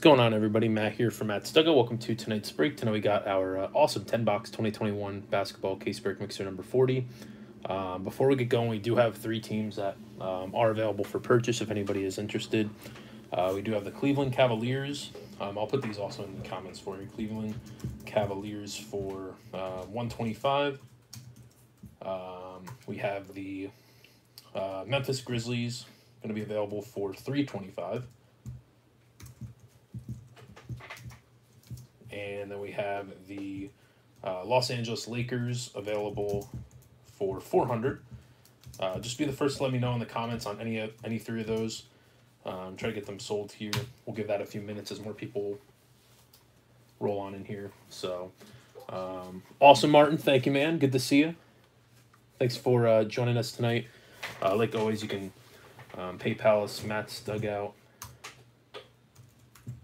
What's going on, everybody? Matt here from Matt's Dugout. Welcome to tonight's break. Tonight we got our uh, awesome 10 box 2021 basketball case break mixer number 40. Um, before we get going, we do have three teams that um, are available for purchase if anybody is interested. Uh, we do have the Cleveland Cavaliers. Um, I'll put these also in the comments for you. Cleveland Cavaliers for uh, 125. Um, we have the uh, Memphis Grizzlies going to be available for 325. And then we have the uh, Los Angeles Lakers available for 400. Uh, just be the first to let me know in the comments on any of any three of those. Um, try to get them sold here. We'll give that a few minutes as more people roll on in here. So, um, awesome, Martin. Thank you, man. Good to see you. Thanks for uh, joining us tonight. Uh, like always, you can um, PayPal us Matt's Dugout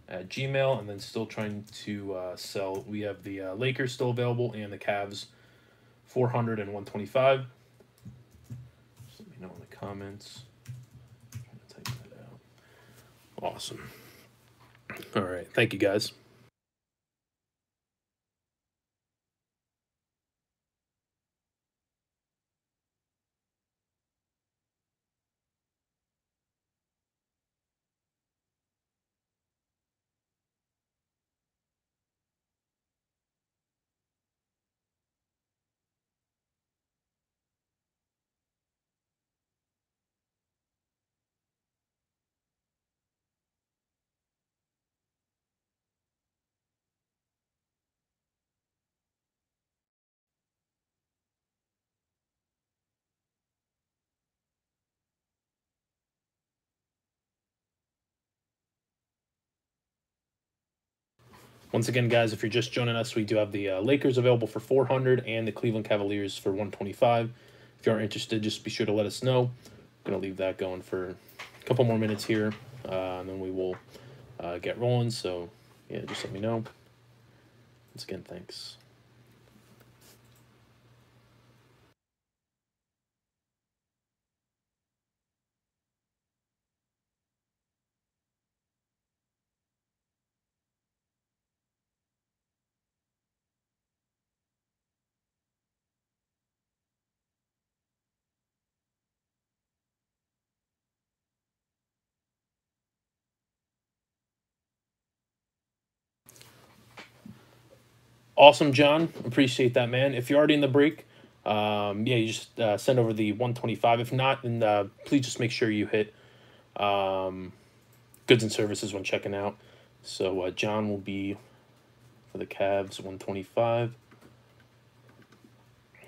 at Gmail, and then still trying to uh, sell. We have the uh, Lakers still available and the Cavs 400 and 125. Just let me know in the comments. Awesome. All right. Thank you, guys. Once again, guys, if you're just joining us, we do have the uh, Lakers available for 400 and the Cleveland Cavaliers for 125. If you are interested, just be sure to let us know. I'm going to leave that going for a couple more minutes here, uh, and then we will uh, get rolling. So, yeah, just let me know. Once again, thanks. Awesome, John. Appreciate that, man. If you're already in the break, um, yeah, you just uh, send over the 125. If not, then uh, please just make sure you hit um, goods and services when checking out. So uh, John will be for the Cavs 125. There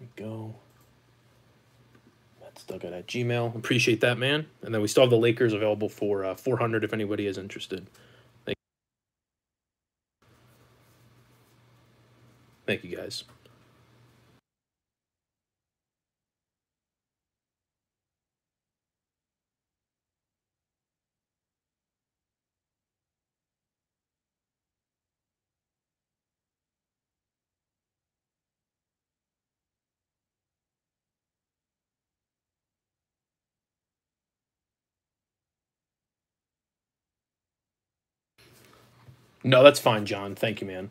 we go. That's Doug at Gmail. Appreciate that, man. And then we still have the Lakers available for uh, 400 if anybody is interested. Thank you, guys. No, that's fine, John. Thank you, man.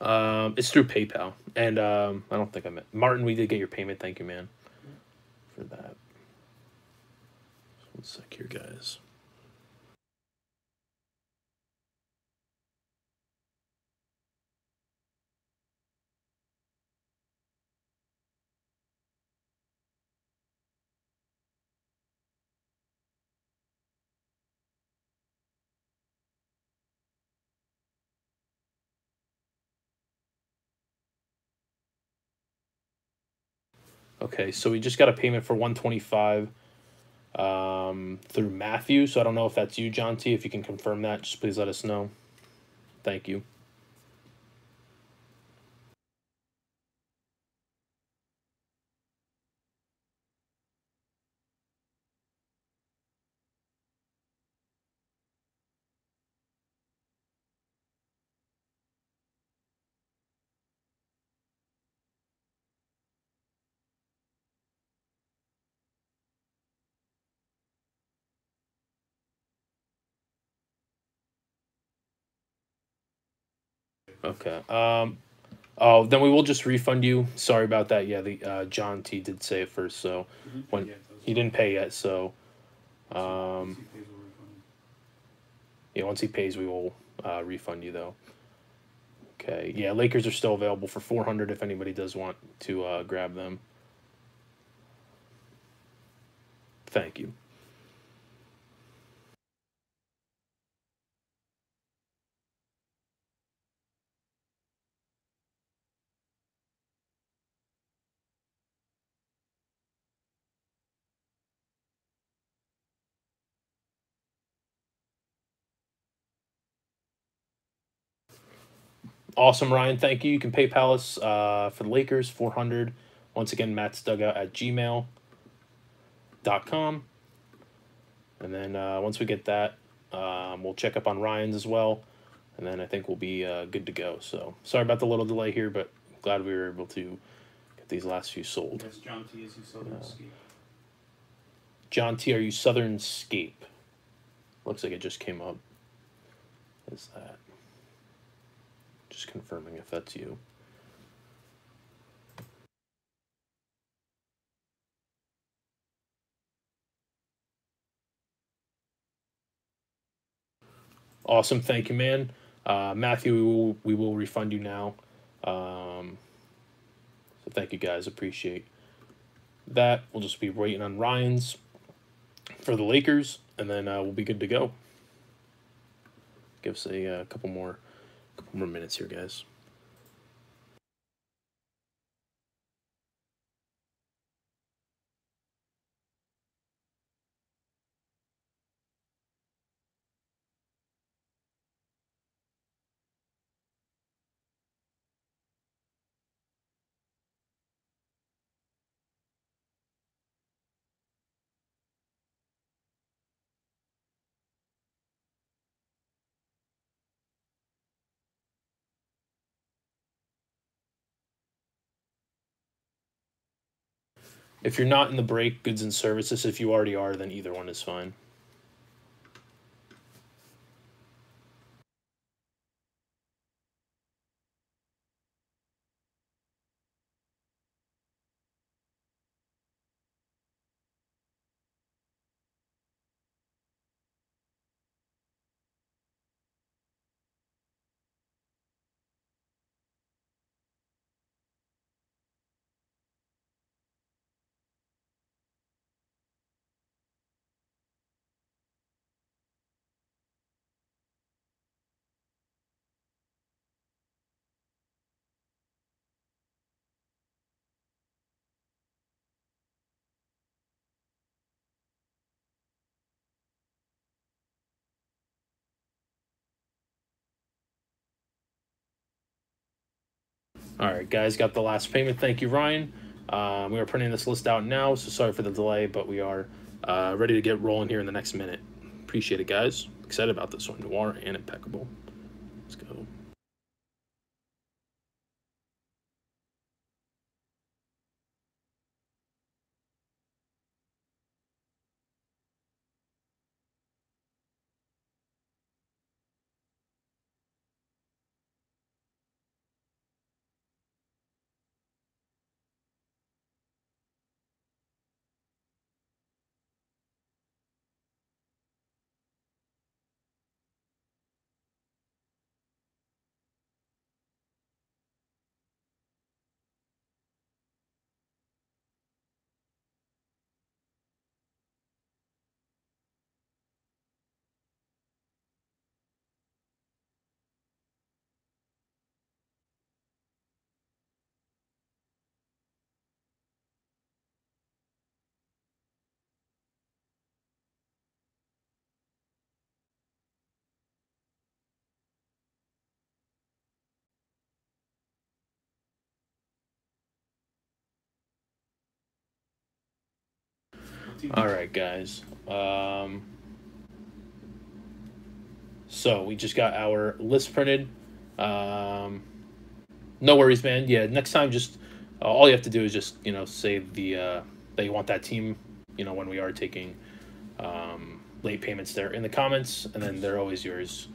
Um, it's through PayPal, and um, I don't think I met Martin. We did get your payment. Thank you, man, for that. One sec here, guys. Okay, so we just got a payment for one twenty five um, through Matthew. So I don't know if that's you, John T. If you can confirm that, just please let us know. Thank you. Okay. Um, oh, then we will just refund you. Sorry about that. Yeah, the uh, John T did say it first, so when he didn't pay yet, so um, yeah, once he pays, we will uh, refund you though. Okay. Yeah, Lakers are still available for four hundred if anybody does want to uh, grab them. Thank you. Awesome, Ryan. Thank you. You can PayPal us uh, for the Lakers, 400. Once again, Matt's dugout at gmail.com. And then uh, once we get that, um, we'll check up on Ryan's as well. And then I think we'll be uh, good to go. So sorry about the little delay here, but glad we were able to get these last few sold. Yes, John T. Is he Southern Yeah. Escape? John T, are you Southern Scape? Looks like it just came up. Is that? Just confirming if that's you. Awesome, thank you, man. Uh, Matthew, we will, we will refund you now. Um, so thank you guys, appreciate that. We'll just be waiting on Ryan's for the Lakers, and then uh, we'll be good to go. Give us a uh, couple more, couple more minutes here, guys. If you're not in the break, goods and services. If you already are, then either one is fine. All right, guys, got the last payment. Thank you, Ryan. Um, we are printing this list out now, so sorry for the delay, but we are uh, ready to get rolling here in the next minute. Appreciate it, guys. Excited about this one. Noir and impeccable. Let's go. All right, guys. Um, so we just got our list printed. Um, no worries, man. Yeah, next time, just uh, all you have to do is just you know say the uh, that you want that team. You know when we are taking um, late payments there in the comments, and then they're always yours.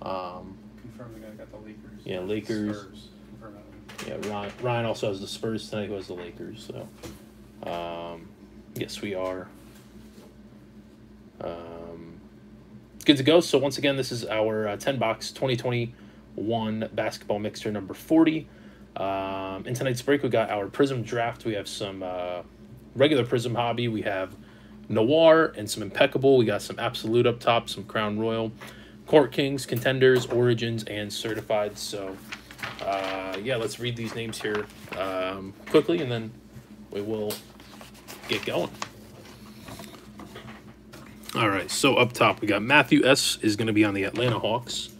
Um, Confirm the guy got the Lakers. Yeah, Lakers. Spurs. Yeah, Ryan, Ryan also has the Spurs tonight, who has the Lakers. So, um, yes, we are. Um, good to go. So once again, this is our uh, ten box twenty twenty one basketball mixer number forty. Um, in tonight's break, we got our Prizm draft. We have some uh, regular Prizm hobby. We have Noir and some Impeccable. We got some Absolute up top, some Crown Royal, Court Kings, Contenders, Origins, and Certified. So, uh, yeah, let's read these names here um, quickly, and then we will get going. All right, so up top we got Matthew S is going to be on the Atlanta Hawks.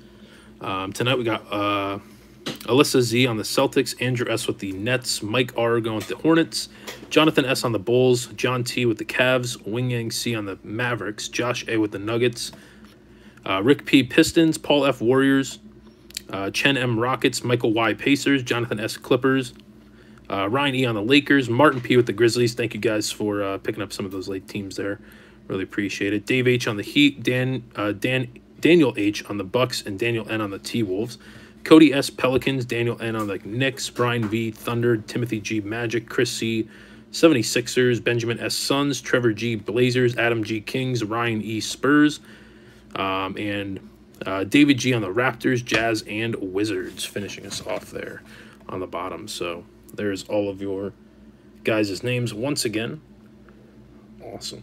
Um, tonight we got uh, Alyssa Z on the Celtics, Andrew S with the Nets, Mike R going with the Hornets, Jonathan S on the Bulls, John T with the Cavs, Wing Yang C on the Mavericks, Josh A with the Nuggets, uh, Rick P Pistons, Paul F Warriors, uh, Chen M Rockets, Michael Y Pacers, Jonathan S Clippers, uh, Ryan E on the Lakers, Martin P with the Grizzlies. Thank you guys for uh, picking up some of those late teams there. Really appreciate it. Dave H on the Heat, Dan uh, Dan Daniel H on the Bucks, and Daniel N on the T Wolves. Cody S Pelicans, Daniel N on the Knicks, Brian V Thunder, Timothy G Magic, Chris C 76ers, Benjamin S Suns, Trevor G Blazers, Adam G Kings, Ryan E Spurs, um, and uh, David G on the Raptors, Jazz, and Wizards, finishing us off there on the bottom. So there's all of your guys' names once again. Awesome.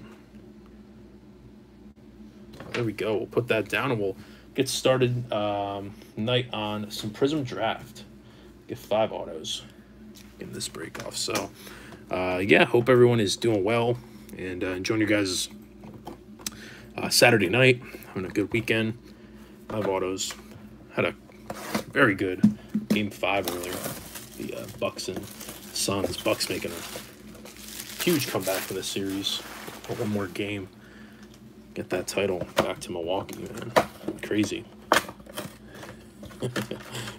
There we go. We'll put that down and we'll get started um, night on some Prizm Draft. Get five autos in this break off. So, uh, yeah, hope everyone is doing well and uh, enjoying your guys' uh, Saturday night, having a good weekend. Five autos. Had a very good game five earlier. The uh, Bucks and Suns. Bucks making a huge comeback for this series. One more game. Get that title back to Milwaukee, man. Crazy.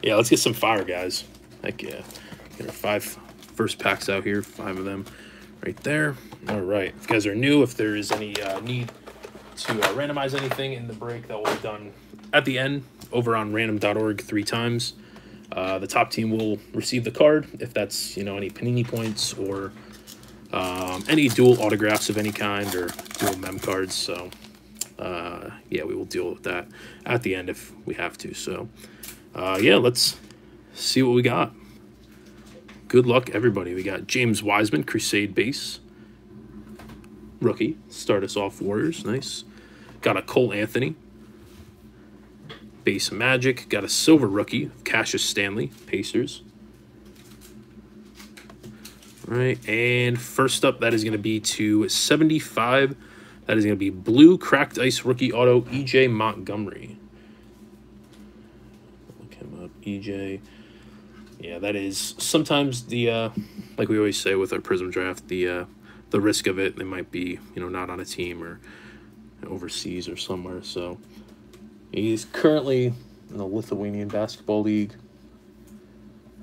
yeah, let's get some fire, guys. Heck yeah. Get our five first packs out here. Five of them right there. All right. If you guys are new, if there is any uh, need to uh, randomize anything in the break, that will be done at the end over on random.org three times. Uh, the top team will receive the card if that's you know any panini points or um, any dual autographs of any kind or dual mem cards. So uh, yeah, we will deal with that at the end if we have to. So uh, yeah, let's see what we got. Good luck, everybody. We got James Wiseman, Crusade base. Rookie. Start us off, Warriors. Nice. Got a Cole Anthony. Base Magic. Got a silver rookie, Cassius Stanley, Pacers. All right, and first up, that is going to be to 75. That is going to be blue cracked ice rookie auto, EJ Montgomery. Look him up, EJ. Yeah, that is sometimes the uh, like we always say with our Prizm draft, the uh, the risk of it. They might be you know not on a team or overseas or somewhere. So he's currently in the Lithuanian basketball league.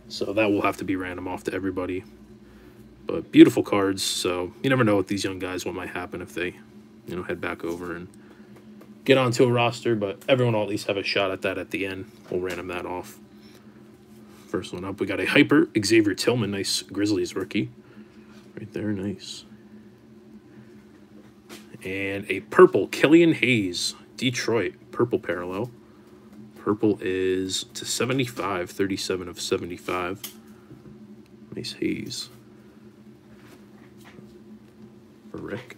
So that will have to be random off to everybody. But beautiful cards. So you never know with these young guys what might happen if they, you know, head back over and get onto a roster. But everyone will at least have a shot at that at the end. We'll random that off. First one up, we got a hyper Xavier Tillman, nice Grizzlies rookie, right there, nice. And a purple Killian Hayes, Detroit, purple parallel. Purple is to 75, 37 of 75. Nice Hayes. For Rick.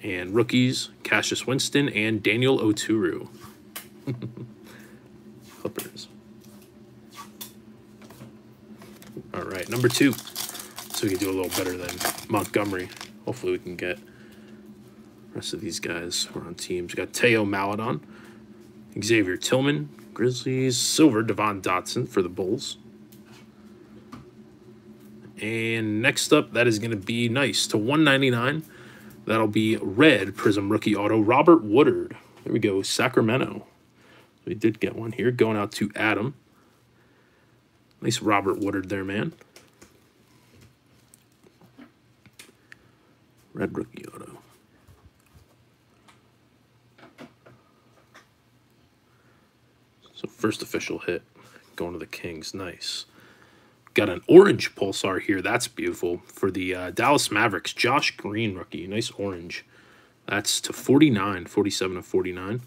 And rookies, Cassius Winston and Daniel Oturu. Clippers. All right, number two. So we can do a little better than Montgomery. Hopefully we can get rest of these guys who are on teams. We got Theo Maledon, Xavier Tillman, Grizzlies, Silver, Devon Dotson for the Bulls. And next up, that is going to be nice to 199. That'll be red Prizm rookie auto Robert Woodard. There we go, Sacramento. We did get one here going out to Adam. Nice Robert Woodard there, man. Red rookie auto. So first official hit going to the Kings. Nice. Got an orange pulsar here. That's beautiful. For the uh, Dallas Mavericks, Josh Green rookie. Nice orange. That's to 49, 47 of 49.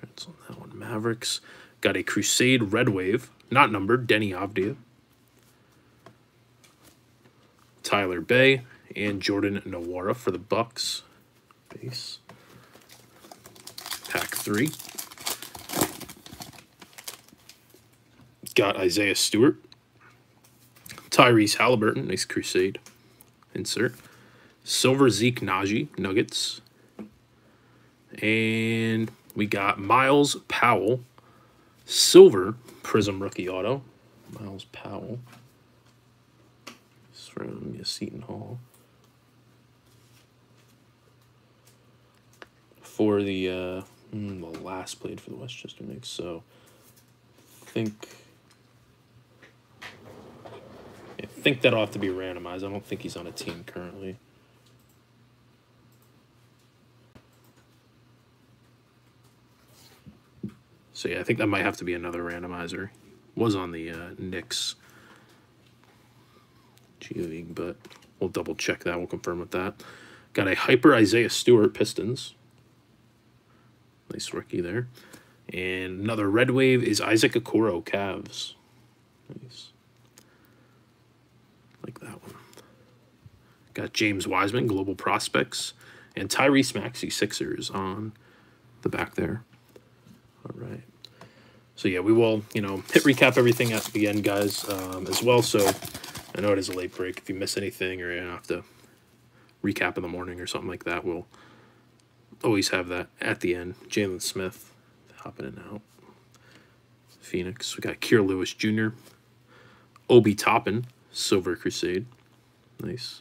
That's on that one. Mavericks. Got a Crusade Red Wave. Not numbered. Deni Avdija. Tyler Bey and Jordan Nwora for the Bucks. Base. Three. Got Isaiah Stewart. Tyrese Halliburton, nice crusade. Insert. Silver Zeke Nnaji, Nuggets. And we got Myles Powell. Silver Prizm Rookie Auto. Myles Powell. It's from Seton Hall. For the uh, mm, the last played for the Westchester Knicks, so I think I think that'll have to be randomized. I don't think he's on a team currently. So yeah, I think that might have to be another randomizer. Was on the uh, Knicks G League, but we'll double check that. We'll confirm with that. Got a hyper Isaiah Stewart Pistons. Nice rookie there. And another red wave is Isaac Okoro Cavs. Nice. Like that one. Got James Wiseman, Global Prospects, and Tyrese Maxey Sixers on the back there. All right. So yeah, we will, you know, hit recap everything at the end, guys, um, as well. So I know it is a late break. If you miss anything or you have to recap in the morning or something like that, we'll always have that at the end. Jalen Smith hopping in and out. Phoenix. We got Kira Lewis Jr. Obi Toppin, Silver Crusade. Nice.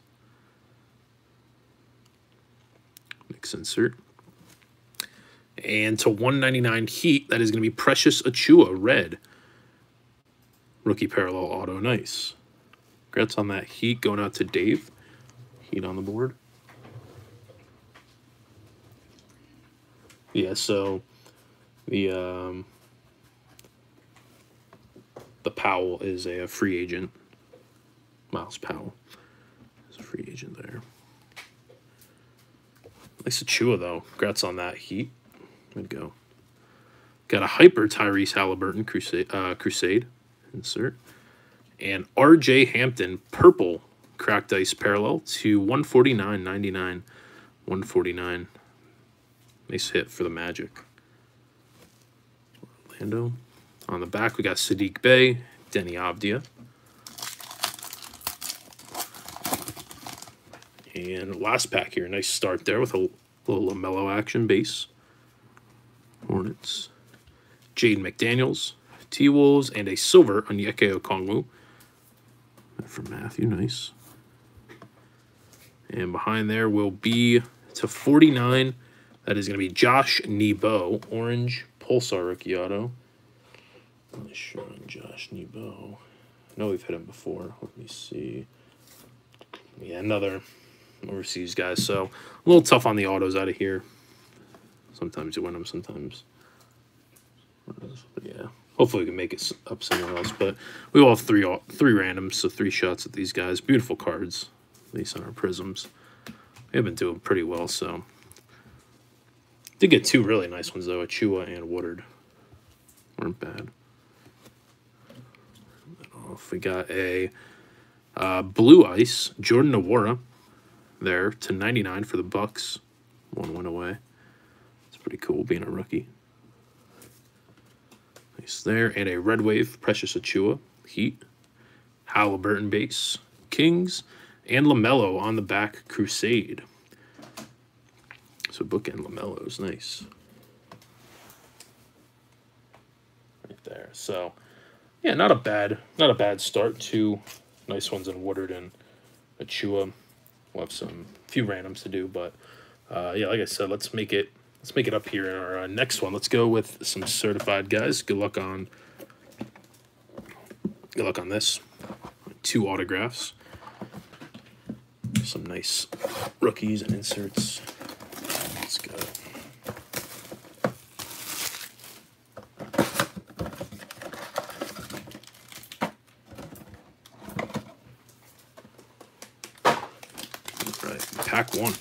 Mix insert. And to 199 Heat, that is going to be Precious Achiuwa, red. Rookie parallel auto, nice. Congrats on that Heat going out to Dave. Heat on the board. Yeah, so the um, the Powell is a, free agent. Myles Powell is a free agent there. Nice Achiuwa though. Congrats on that Heat. Good go. Got a hyper Tyrese Halliburton Crusade, uh, Crusade insert. And RJ Hampton purple cracked ice parallel to 149.99. 149. Nice hit for the Magic. Orlando. On the back, we got Sadiq Bey, Deni Avdija. And last pack here, nice start there with a little LaMelo action base. Hornets. Jaden McDaniels, T-Wolves, and a silver on Onyeka Okongwu. For Matthew, nice. And behind there will be to 49. That is going to be Josh Nebo, orange Pulsar rookie auto. Not sure on Josh Nebo. I know we've hit him before. Let me see. Yeah, another overseas guy. So a little tough on the autos out of here. Sometimes you win them, sometimes. But yeah, hopefully we can make it up somewhere else. But we all have three three randoms, so three shots at these guys. Beautiful cards, at least on our prizms. We have been doing pretty well, so. Did get two really nice ones though, Achiuwa and Woodard. Weren't bad. Off we got a uh, blue ice Jordan Nwora there to 99 for the Bucks. One went away. It's pretty cool being a rookie. Nice there. And a Red Wave Precious Achiuwa Heat. Halliburton base Kings. And LaMelo on the back Crusade. So bookend LaMelo's nice. Right there. So yeah, not a bad not a bad start. Two nice ones in Woodard and Achiuwa. We'll have some few randoms to do, but uh, yeah, like I said, let's make it let's make it up here in our uh, next one. Let's go with some certified guys. Good luck on good luck on this. Two autographs. Some nice rookies and inserts. Let's go. Right, pack one.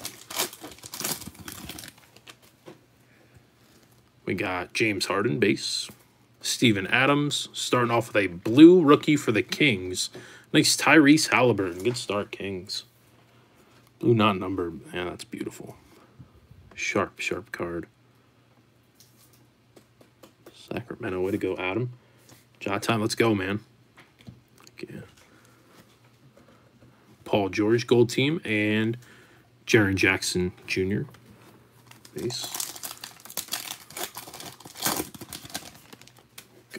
We got James Harden, base. Steven Adams, starting off with a blue rookie for the Kings. Nice Tyrese Halliburton. Good start, Kings. Blue not numbered. Yeah, that's beautiful. Sharp, sharp card. Sacramento, way to go, Adam. Jot time, let's go, man. Yeah. Paul George, gold team, and Jaren Jackson Jr. Base.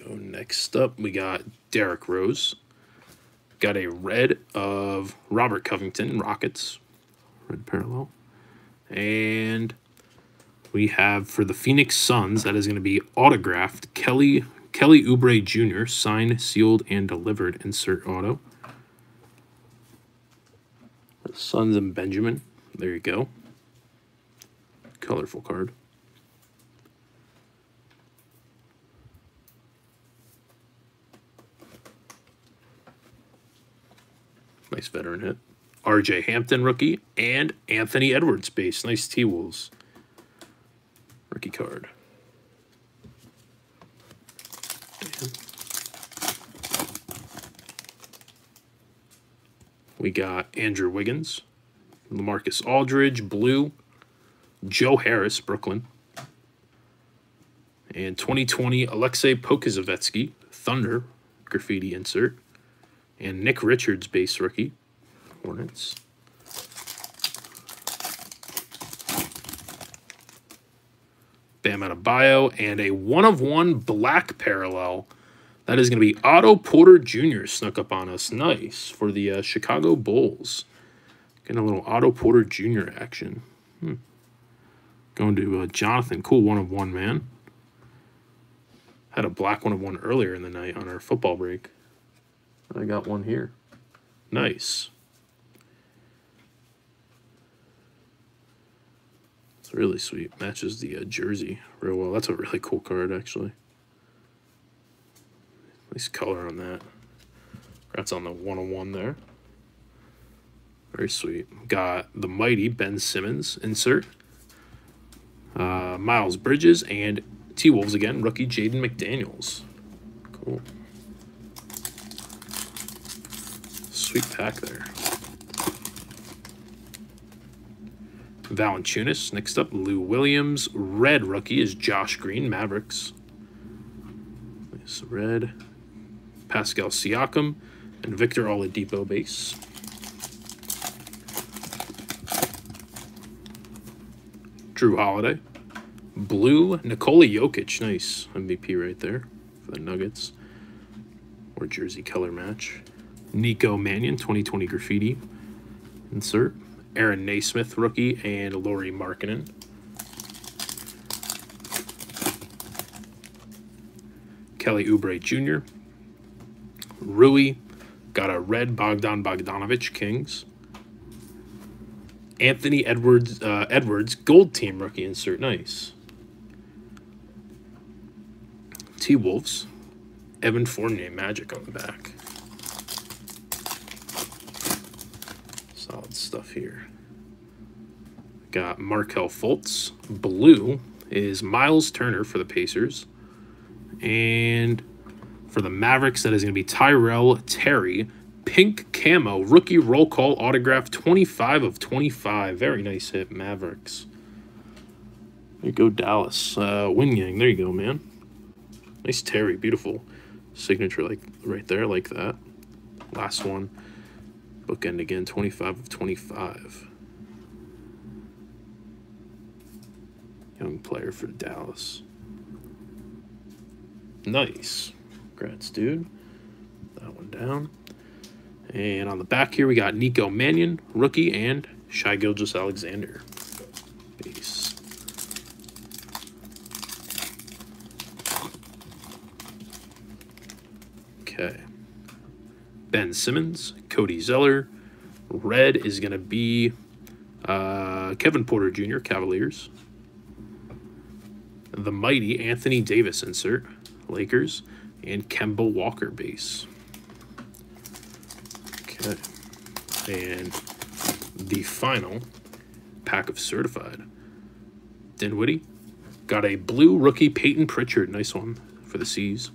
Go next up, we got Derrick Rose. Got a red of Robert Covington, Rockets. Red parallel. And we have for the Phoenix Suns, that is going to be autographed Kelly Kelly Oubre Jr., signed, sealed, and delivered. Insert auto. Suns and Benjamin. There you go. Colorful card. Nice veteran hit. RJ Hampton rookie and Anthony Edwards base. Nice T Wolves. Rookie card. We got Andrew Wiggins, Lamarcus Aldridge, blue, Joe Harris, Brooklyn, and 2020 Aleksej Pokusevski, Thunder, graffiti insert, and Nick Richards, base rookie, Hornets. Bam Adebayo, and a one of one black parallel that is going to be Otto Porter Jr. snuck up on us. Nice for the uh, Chicago Bulls. Getting a little Otto Porter Jr. action. Hmm. Going to uh, Jonathan. Cool one of one, man. Had a black one of one earlier in the night on our football break. I got one here. Nice. It's really sweet. Matches the uh, jersey real well. That's a really cool card, actually. Nice color on that. That's on the 101 there. Very sweet. Got the mighty Ben Simmons insert. Uh, Miles Bridges and T Wolves again. Rookie Jaden McDaniels. Cool. Sweet pack there. Valanciunas. Next up, Lou Williams. Red rookie is Josh Green, Mavericks. Nice red. Pascal Siakam, and Victor Oladipo base. Jrue Holiday. Blue, Nikola Jokic. Nice MVP right there for the Nuggets. Or jersey color match. Nico Mannion, 2020 graffiti. Insert. Aaron Nesmith, rookie, and Lauri Markkanen. Kelly Oubre Jr. Rui got a red Bogdan Bogdanovic Kings. Anthony Edwards uh, Edwards gold team rookie insert nice. T Wolves Evan Fournier Magic on the back. Solid stuff here. Got Markelle Fultz. Blue is Miles Turner for the Pacers. And for the Mavericks, that is going to be Tyrell Terry. Pink camo, rookie roll call autograph, 25 of 25. Very nice hit, Mavericks. There you go, Dallas. Uh, Win Yang, there you go, man. Nice Terry, beautiful signature like right there, like that. Last one, bookend again, 25 of 25. Young player for Dallas. Nice. Congrats, dude. That one down. And on the back here, we got Nico Mannion, rookie, and Shai Gilgeous-Alexander. Base. Okay. Ben Simmons, Cody Zeller. Red is going to be uh, Kevin Porter Jr., Cavaliers. The mighty Anthony Davis insert, Lakers. And Kemba Walker base. Okay. And the final pack of certified. Dinwiddie. Got a blue rookie Payton Pritchard. Nice one for the C's.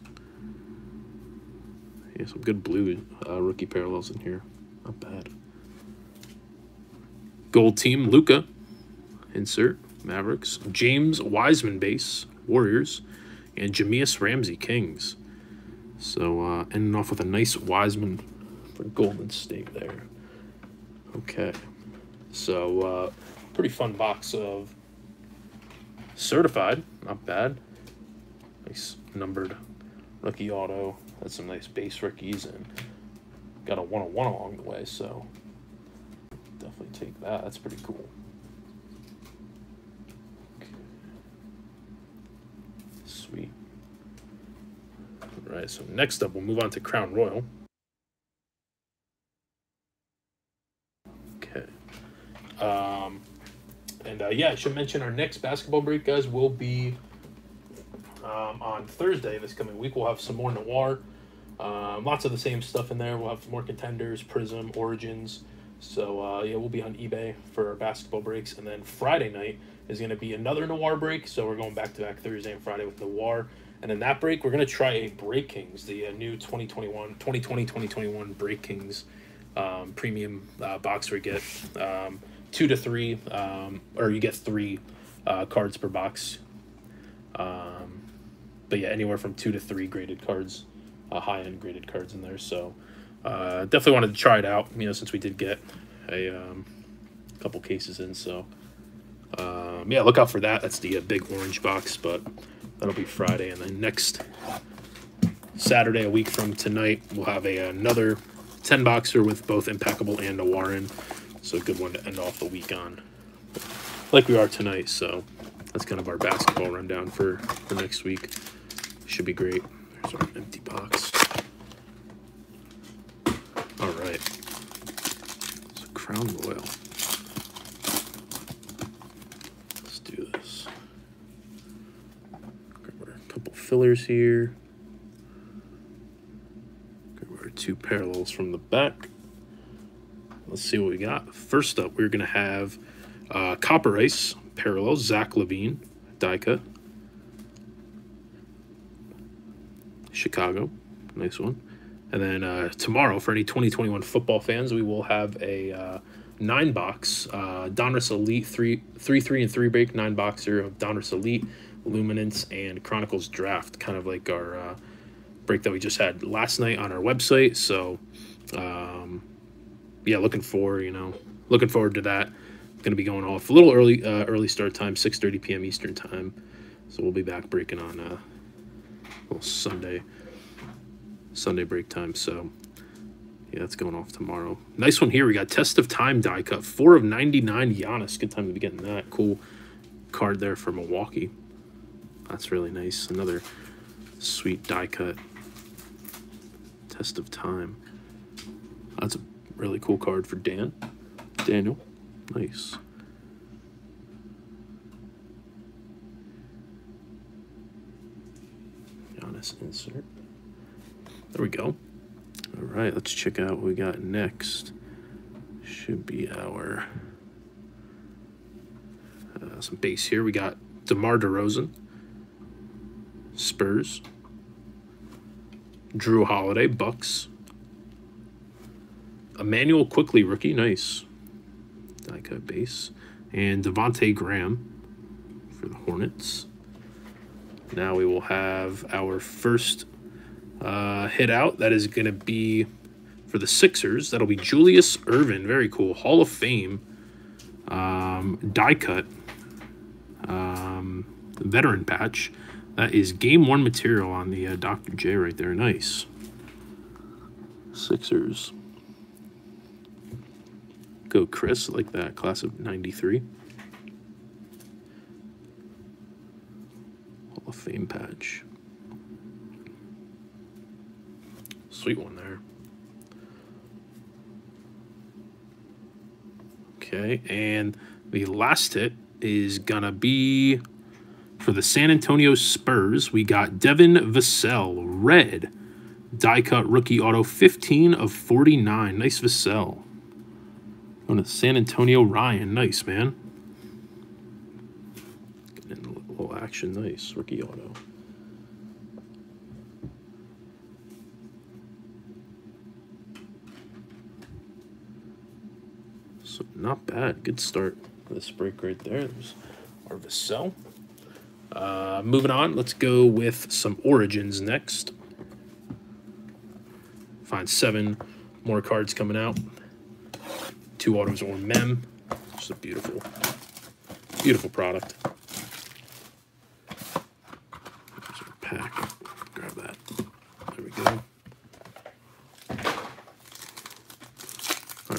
Some good blue uh, rookie parallels in here. Not bad. Gold team, Luka. Insert, Mavericks. James Wiseman base, Warriors. And Jahmi'us Ramsey, Kings. So, uh, ending off with a nice Wiseman for Golden State there. Okay. So, uh, pretty fun box of certified. Not bad. Nice numbered rookie auto. That's some nice base rookies and got a one on one along the way. So, definitely take that. That's pretty cool. Sweet. All right, so next up, we'll move on to Crown Royal. Okay. Um, and uh, yeah, I should mention our next basketball break, guys, will be um, on Thursday this coming week. We'll have some more Noir. Um, lots of the same stuff in there. We'll have more contenders, Prizm, Origins. So uh, yeah, we'll be on eBay for basketball breaks, and then Friday night is going to be another Noir break. So we're going back to back Thursday and Friday with Noir. And in that break, we're going to try a Break Kings, the uh, new 2021, 2020, 2021 Break Kings um, premium uh, box we get um, two to three, um, or you get three uh, cards per box. Um, but yeah, anywhere from two to three graded cards, uh, high end graded cards in there. So uh, definitely wanted to try it out, you know, since we did get a um, couple cases in. So um, yeah, look out for that. That's the uh, big orange box, but that'll be Friday. And then next Saturday, a week from tonight, we'll have a, another 10 boxer with both Impeccable and a Warren. So a good one to end off the week on, like we are tonight. So that's kind of our basketball rundown for, for next week. Should be great. Our empty box. All right. So Crown Royal. Let's do this. Grab our couple fillers here. Grab our two parallels from the back. Let's see what we got. First up, we're going to have uh, Copper Ice parallel, Zach LaVine, die cut. Chicago, nice one. And then uh, tomorrow, for any 2021 football fans, we will have a uh, nine box uh, Donruss Elite three, three, three, and three break nine boxer of Donruss Elite, Luminance, and Chronicles Draft, kind of like our uh, break that we just had last night on our website. So, um, yeah, looking for you know, looking forward to that. Going to be going off a little early, uh, early start time, 6:30 p.m. Eastern time. So we'll be back breaking on uh, well, Sunday. Sunday break time. So, yeah, that's going off tomorrow. Nice one here. We got Test of Time die cut. 4 of 99 Giannis. Good time to be getting that. Cool card there for Milwaukee. That's really nice. Another sweet die cut. Test of Time. That's a really cool card for Dan. Daniel. Nice. Insert. There we go. All right, let's check out what we got next. Should be our uh, some base here. We got DeMar DeRozan, Spurs, Jrue Holiday, Bucks, Immanuel Quickley, rookie, nice. Die cut base, and Devonte Graham for the Hornets. Now we will have our first uh, hit out. That is going to be for the Sixers. That'll be Julius Erving. Very cool. Hall of Fame. Um, die cut. Um, veteran patch. That is game one material on the uh, Dr. J right there. Nice. Sixers. Go Chris, like that class of 93. Hall of Fame patch. Sweet one there. Okay, and the last hit is gonna be for the San Antonio Spurs. We got Devin Vassell, red, die cut rookie auto, 15 of 49. Nice Vassell. Going to San Antonio Ryan. Nice, man. Little action. Nice. Rookie auto. So not bad. Good start this break right there. There's our Vassell. Uh, moving on, let's go with some Origins next. Find seven more cards coming out. Two autos or mem. Just a beautiful, beautiful product. Grab that. There we go. All right. All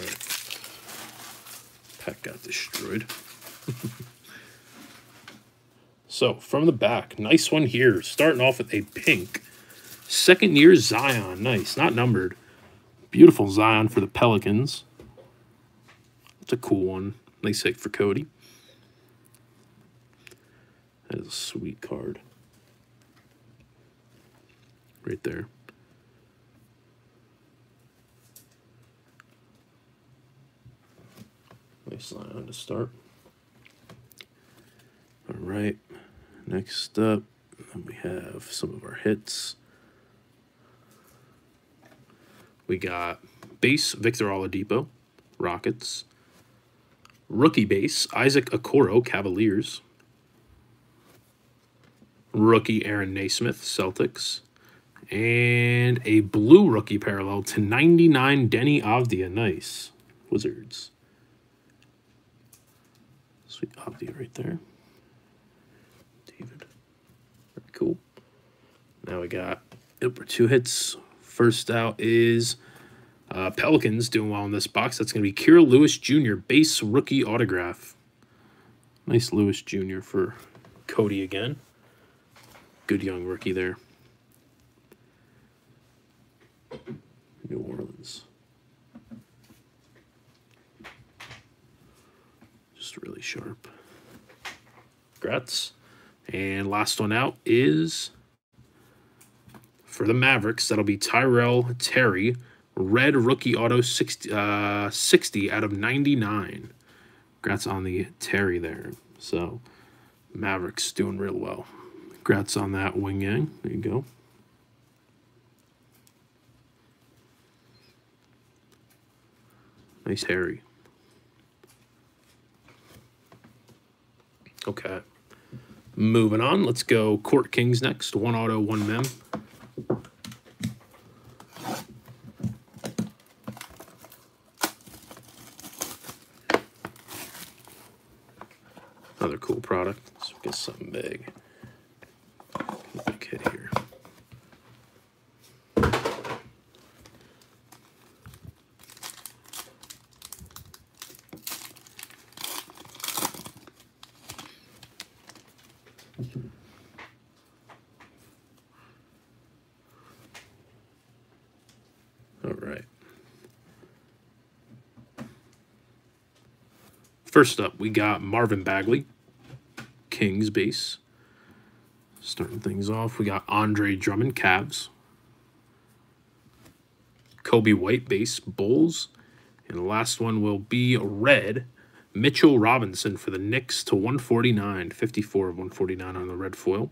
right. Pack got destroyed. so from the back, nice one here. Starting off with a pink. Second year Zion. Nice. Not numbered. Beautiful Zion for the Pelicans. That's a cool one. Nice hit for Cody. That is a sweet card. Right there. Nice line to start. All right. Next up, we have some of our hits. We got base Victor Oladipo, Rockets. Rookie base Isaac Okoro, Cavaliers. Rookie Aaron Nesmith, Celtics. And a blue rookie parallel to 99 Deni Avdija. Nice. Wizards. Sweet Avdija right there. David. Very cool. Now we got it two hits. First out is uh, Pelicans doing well in this box. That's going to be Kira Lewis Jr. base rookie autograph. Nice Lewis Jr. for Cody again. Good young rookie there. New Orleans. Just really sharp. Congrats. And last one out is for the Mavericks. That'll be Tyrell Terry. Red rookie auto 60, uh, 60 out of 99. Congrats on the Terry there. So Mavericks doing real well. Congrats on that Wing Yang. There you go. Nice Harry. Okay. Moving on. Let's go Court Kings next. One auto, one mem. Another cool product. Let's get something big. Hit here. All right. First up, we got Marvin Bagley, Kings base. Starting things off, we got Andre Drummond, Cavs. Coby White base, Bulls. And the last one will be red, Mitchell Robinson for the Knicks to 149. 54 of 149 on the red foil.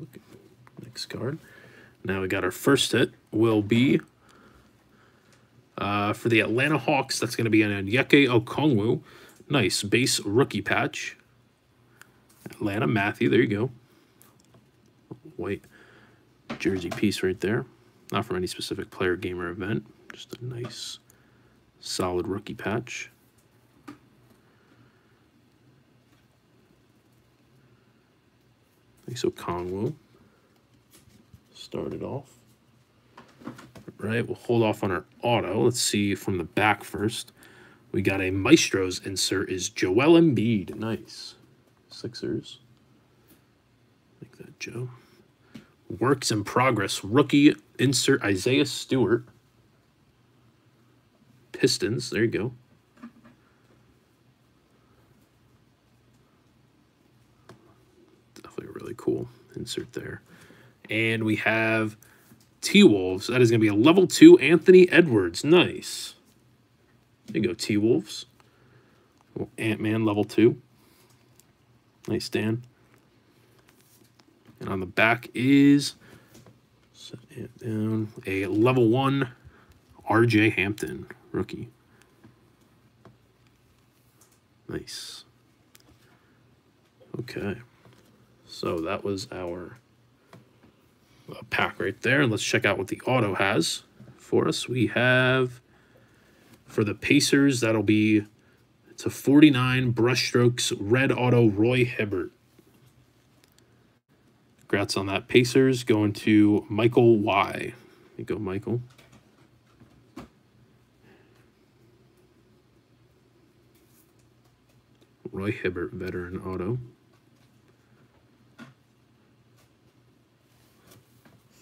Look next card. Now we got our first hit will be uh, for the Atlanta Hawks. That's going to be an Onyeka Okongwu. Nice base rookie patch. Atlanta Matthew. There you go. White jersey piece right there. Not from any specific player, game, or event. Just a nice, solid rookie patch. Nice Okongwu. Started off. Right, we'll hold off on our auto. Let's see from the back first. We got a Maestro's insert is Joel Embiid. Nice. Sixers. Like that, Joe. Works in progress. Rookie insert Isaiah Stewart. Pistons. There you go. Definitely a really cool insert there. And we have T Wolves. That is going to be a level two Anthony Edwards. Nice. There you go, T Wolves. Ant Man level two. Nice, Dan. And on the back is set it down a level one RJ Hampton rookie. Nice. Okay. So that was our pack right there. And let's check out what the auto has for us. We have for the Pacers, that'll be it's a 49 brushstrokes red auto Roy Hibbert. Congrats on that. Pacers going to Michael Y. You go, Michael. Roy Hibbert, veteran auto.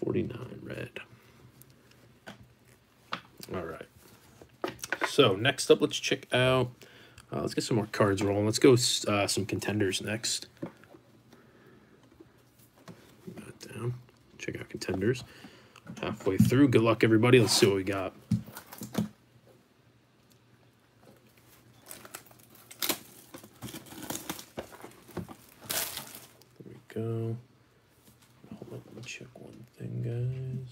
49 red. All right. So next up, let's check out. Uh, let's get some more cards rolling. Let's go uh, some contenders next. That down. Check out contenders. Halfway through. Good luck, everybody. Let's see what we got. There we go. Hold on, let me check one thing, guys.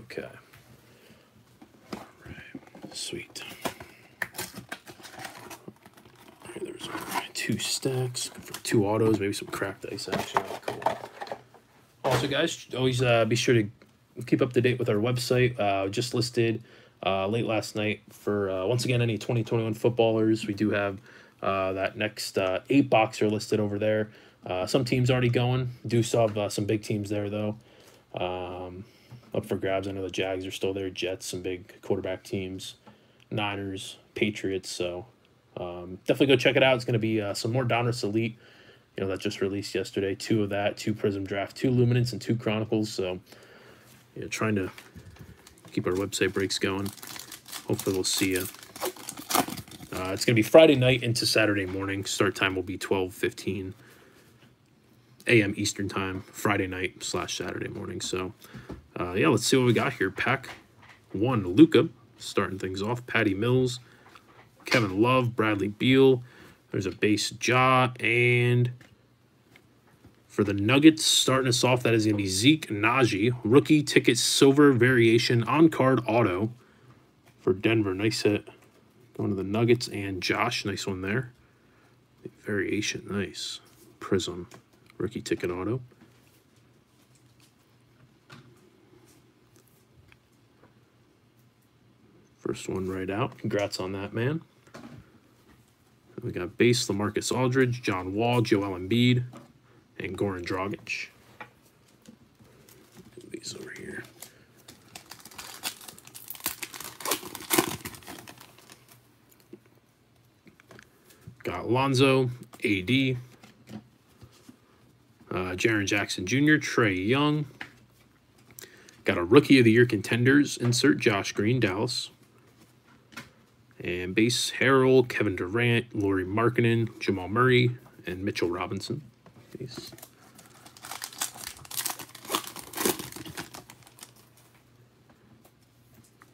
Okay. All right. Sweet. All right, there's two stacks for two autos, maybe some cracked ice action. Cool. Also, guys, always uh, be sure to keep up to date with our website. Uh, just listed uh, late last night for uh, once again any 2021 footballers. We do have uh, that next uh, eight boxer listed over there. Uh, some teams already going. Do still have uh, some big teams there though. Um, up for grabs. I know the Jags are still there. Jets, some big quarterback teams. Niners, Patriots. So um, definitely go check it out. It's going to be uh, some more Donruss Elite. You know that just released yesterday. Two of that, two Prizm Draft, two Luminance, and two Chronicles. So you know, trying to keep our website breaks going. Hopefully we'll see you. Uh, it's going to be Friday night into Saturday morning. Start time will be twelve fifteen a.m. Eastern time, Friday night slash Saturday morning. So, uh, yeah, let's see what we got here. Pack one, Luka, starting things off. Patty Mills, Kevin Love, Bradley Beal. There's a base jaw. And for the Nuggets, starting us off, that is going to be Zeke Nnaji, rookie ticket silver variation on card auto for Denver. Nice hit. Going to the Nuggets and Josh. Nice one there. Variation, nice. Prizm, rookie ticket auto. First one right out. Congrats on that, man. We got base Lamarcus Aldridge, John Wall, Joel Embiid, and Goran Dragic. Move these over here. Got Lonzo, AD, uh, Jaren Jackson Jr., Trae Young. Got a Rookie of the Year contenders insert Josh Green, Dallas. And base Harold, Kevin Durant, Lauri Markkanen, Jamal Murray, and Mitchell Robinson. Base.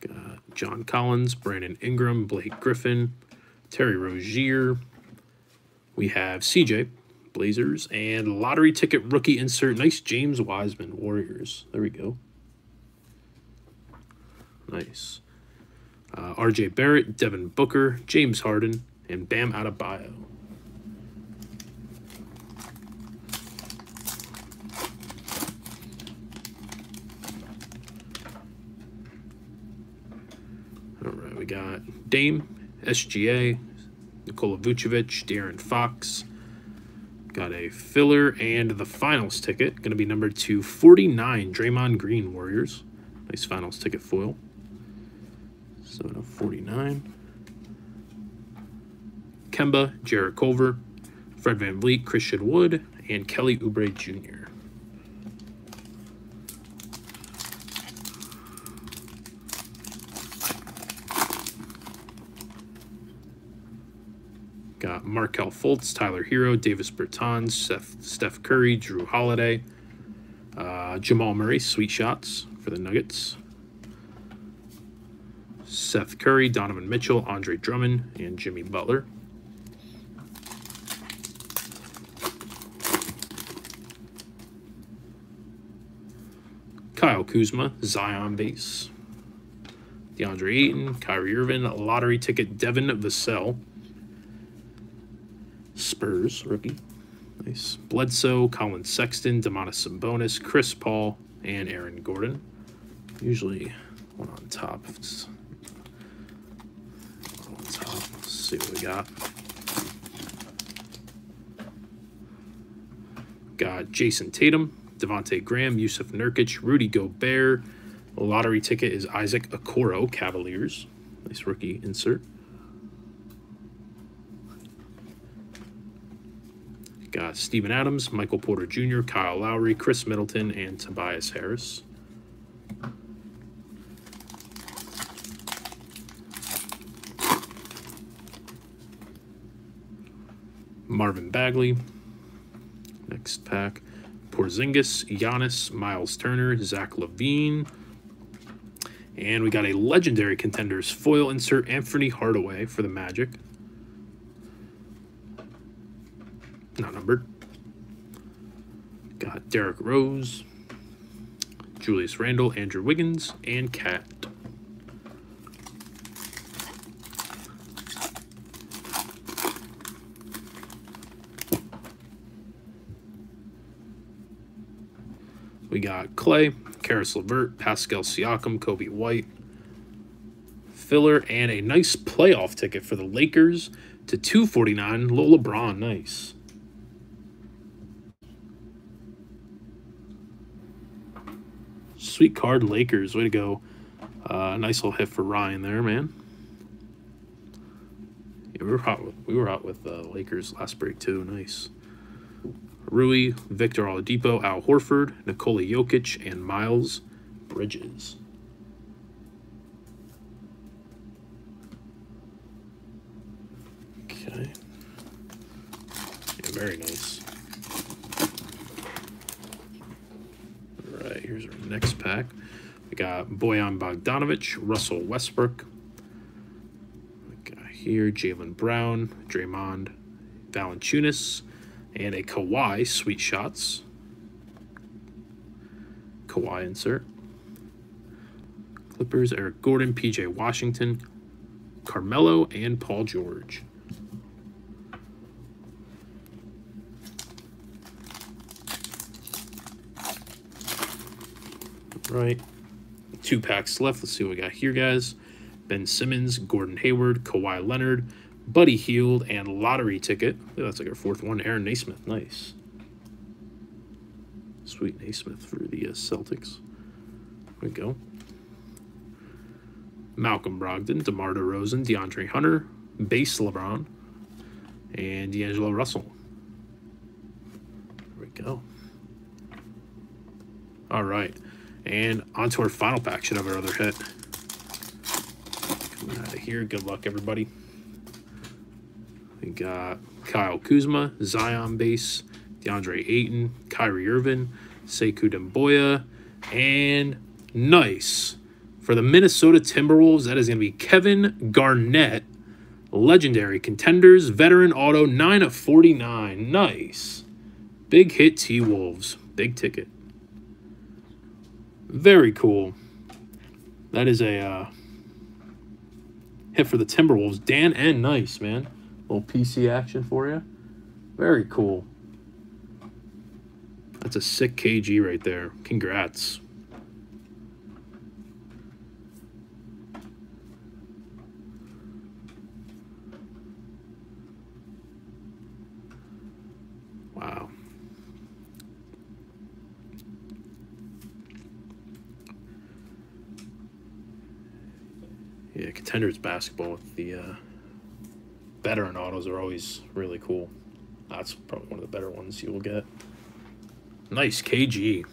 Got John Collins, Brandon Ingram, Blake Griffin, Terry Rozier. We have CJ, Blazers, and lottery ticket rookie insert. Nice James Wiseman, Warriors. There we go. Nice. Uh, RJ Barrett, Devin Booker, James Harden, and Bam Adebayo. All right, we got Dame, SGA, Nikola Vucevic, De'Aaron Fox. Got a filler and the finals ticket. Going to be number 249, Draymond Green Warriors. Nice finals ticket foil. 7 of 49. Kemba, Jarrett Culver, Fred VanVleet, Christian Wood, and Kelly Oubre Jr. Got Markelle Fultz, Tyler Herro, Davis Bertans, Steph, Steph Curry, Jrue Holiday, uh, Jamal Murray, sweet shots for the Nuggets. Seth Curry, Donovan Mitchell, Andre Drummond, and Jimmy Butler. Kyle Kuzma, Zion base. DeAndre Ayton, Kyrie Irving, lottery ticket, Devin Vassell. Spurs rookie. Nice. Bledsoe, Collin Sexton, Domantas Sabonis, Chris Paul, and Aaron Gordon. Usually one on top. It's on top. Let's see what we got. Got Jayson Tatum, Devonte Graham, Jusuf Nurkic, Rudy Gobert. A lottery ticket is Isaac Okoro, Cavaliers. Nice rookie insert. Got uh, Steven Adams, Michael Porter Jr., Kyle Lowry, Khris Middleton, and Tobias Harris. Marvin Bagley. Next pack. Porzingis, Giannis, Miles Turner, Zach LaVine. And we got a legendary contenders foil insert Anthony Hardaway for the Magic. Not numbered. Got Derrick Rose, Julius Randle, Andrew Wiggins, and Cat. We got Klay, Caris LeVert, Pascal Siakam, Coby White, filler, and a nice playoff ticket for the Lakers to 249. Lola LeBron, nice. Sweet card, Lakers. Way to go. Uh, nice little hit for Ryan there, man. Yeah, we were with, we were out with uh, Lakers last break too. Nice. Rui, Victor Oladipo, Al Horford, Nikola Jokic, and Miles Bridges. Okay. Yeah, very nice. All right, here's our next pack. We got Bojan Bogdanovic, Russell Westbrook. We got here Jaylen Brown, Draymond, Valanciunas, and a Kawhi Sweet Shots. Kawhi insert. Clippers, Eric Gordon, PJ Washington, Carmelo, and Paul George. Right. Two packs left. Let's see what we got here, guys. Ben Simmons, Gordon Hayward, Kawhi Leonard, Buddy Hield, and lottery ticket. that's like our fourth one. Aaron Nesmith. Nice. Sweet Nesmith for the uh, Celtics. There we go. Malcolm Brogdon, DeMar DeRozan, DeAndre Hunter, base LeBron, and D'Angelo Russell. There we go. All right. And onto our final pack. Should have our other hit. Coming out of here. Good luck, everybody. We got Kyle Kuzma, Zion base, DeAndre Ayton, Kyrie Irving, Sekou Doumbouya, and nice. For the Minnesota Timberwolves, that is going to be Kevin Garnett, legendary contenders, veteran auto, 9 of 49. Nice. Big hit T Wolves. Big ticket. Very cool. That is a uh, hit for the Timberwolves. Dan and nice, man. Little PC action for you. Very cool. That's a sick KG right there. Congrats. Wow. Yeah, contenders basketball with the uh, veteran autos are always really cool. That's probably one of the better ones you will get. Nice KG.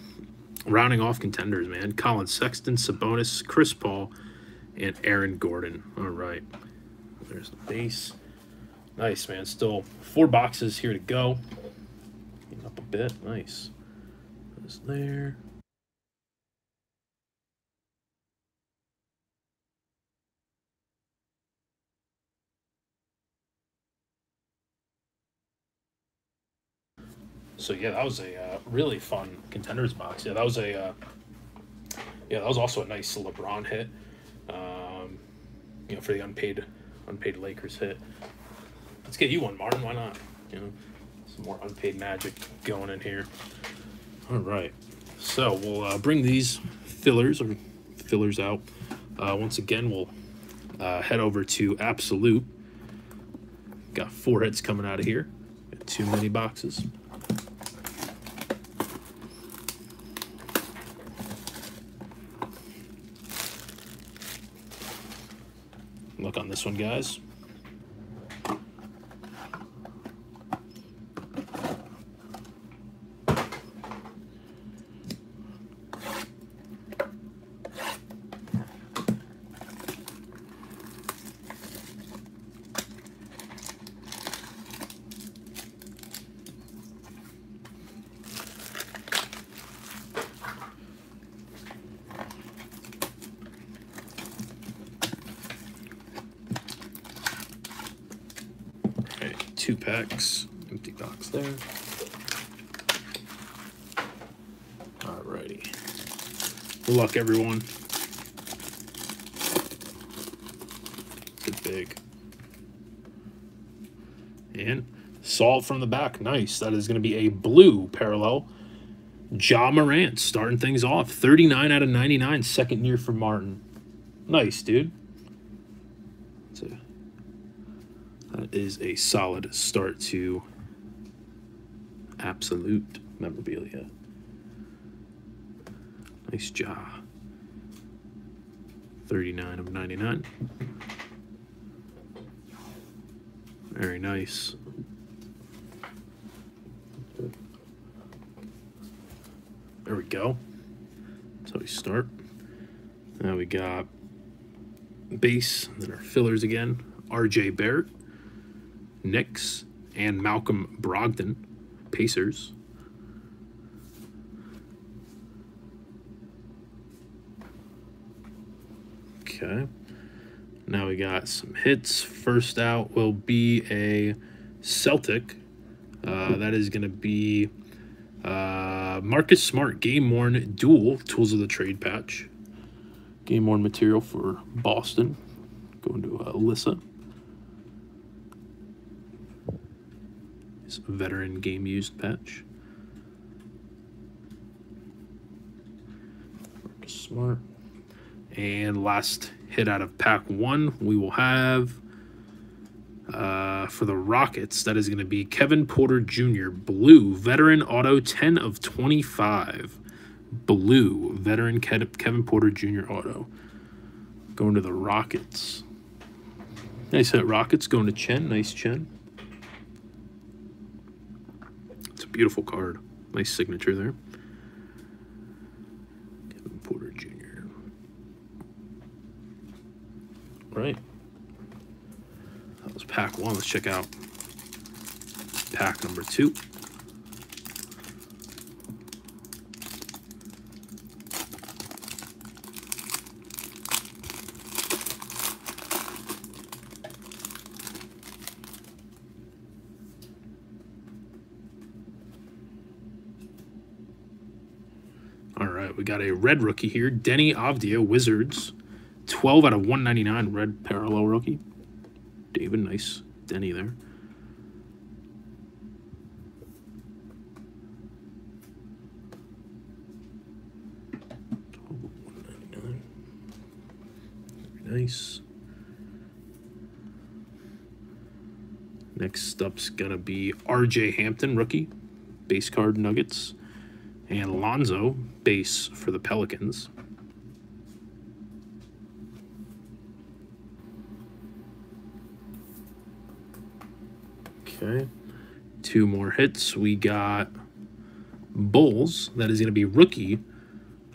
Rounding off contenders, man. Collin Sexton, Sabonis, Chris Paul, and Aaron Gordon. All right. There's the base. Nice, man. Still four boxes here to go. Getting up a bit. Nice. There. So yeah, that was a uh, really fun contenders box. Yeah, that was a uh, yeah, that was also a nice LeBron hit. Um, you know, for the unpaid unpaid Lakers hit. Let's get you one, Martin. Why not? You know, some more unpaid magic going in here. All right. So we'll uh, bring these fillers or fillers out. Uh, once again, we'll uh, head over to Absolute. Got four hits coming out of here. Got mini boxes. Look on this one, guys. Okay, two packs, empty box there. Alrighty. Good luck, everyone. Good big. And salt from the back. Nice. That is going to be a blue parallel. Ja Morant starting things off. 39 out of 99, second year for Martin. Nice, dude. That is a solid start to absolute memorabilia. Nice job. 39 of 99. Very nice. There we go. So we start. Now we got base, then our fillers again. RJ Barrett. Knicks, and Malcolm Brogdon, Pacers. Okay. Now we got some hits. First out will be a Celtic. Uh, that is going to be uh, Marcus Smart, Game Worn Dual, Tools of the Trade patch. Game Worn material for Boston. Going to uh, Alyssa. veteran game used patch. Marcus Smart. And last hit out of pack one, we will have uh, for the Rockets, that is going to be Kevin Porter Jr., blue, veteran auto 10 of 25. Blue, veteran Kevin Porter Jr. auto. Going to the Rockets. Nice hit, Rockets. Going to Chen. Nice Chen. It's a beautiful card. Nice signature there. Kevin Porter Jr. All right. That was pack one. Let's check out pack number two. All right, we got a red rookie here, Deni Avdija, Wizards. 12 out of 199 red parallel rookie. David, nice. Deni there. Nice. Next up's gonna be RJ Hampton, rookie, base card Nuggets, and Lonzo, base for the Pelicans. Okay. Two more hits. We got Bulls. That is going to be rookie.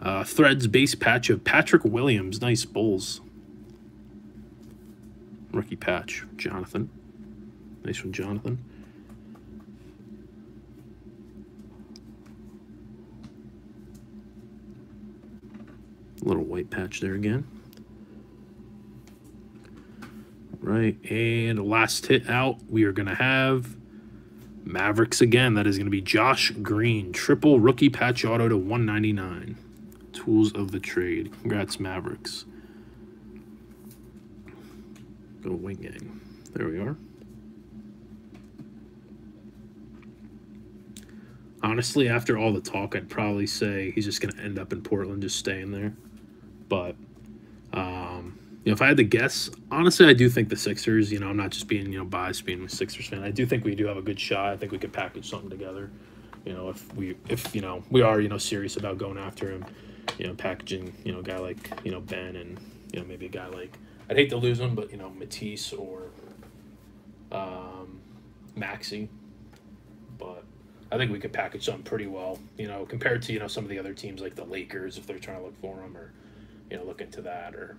Uh, threads base patch of Patrick Williams. Nice Bulls. Rookie patch. Jonathan. Nice one, Jonathan. Little white patch there again. Right, and last hit out, we are going to have Mavericks again. That is going to be Josh Green. Triple rookie patch auto to 199. Tools of the trade. Congrats, Mavericks. Go Wing Gang. There we are. Honestly, after all the talk, I'd probably say he's just going to end up in Portland, just staying there. But um, if I had to guess, honestly, I do think the Sixers. You know, I'm not just being you know biased being a Sixers fan. I do think we do have a good shot. I think we could package something together. You know, if we if you know we are you know serious about going after him, you know, packaging you know a guy like you know Ben and you know maybe a guy like I'd hate to lose him, but you know Matisse or um, Maxey. But I think we could package something pretty well. You know, compared to you know some of the other teams like the Lakers if they're trying to look for him or you know look into that or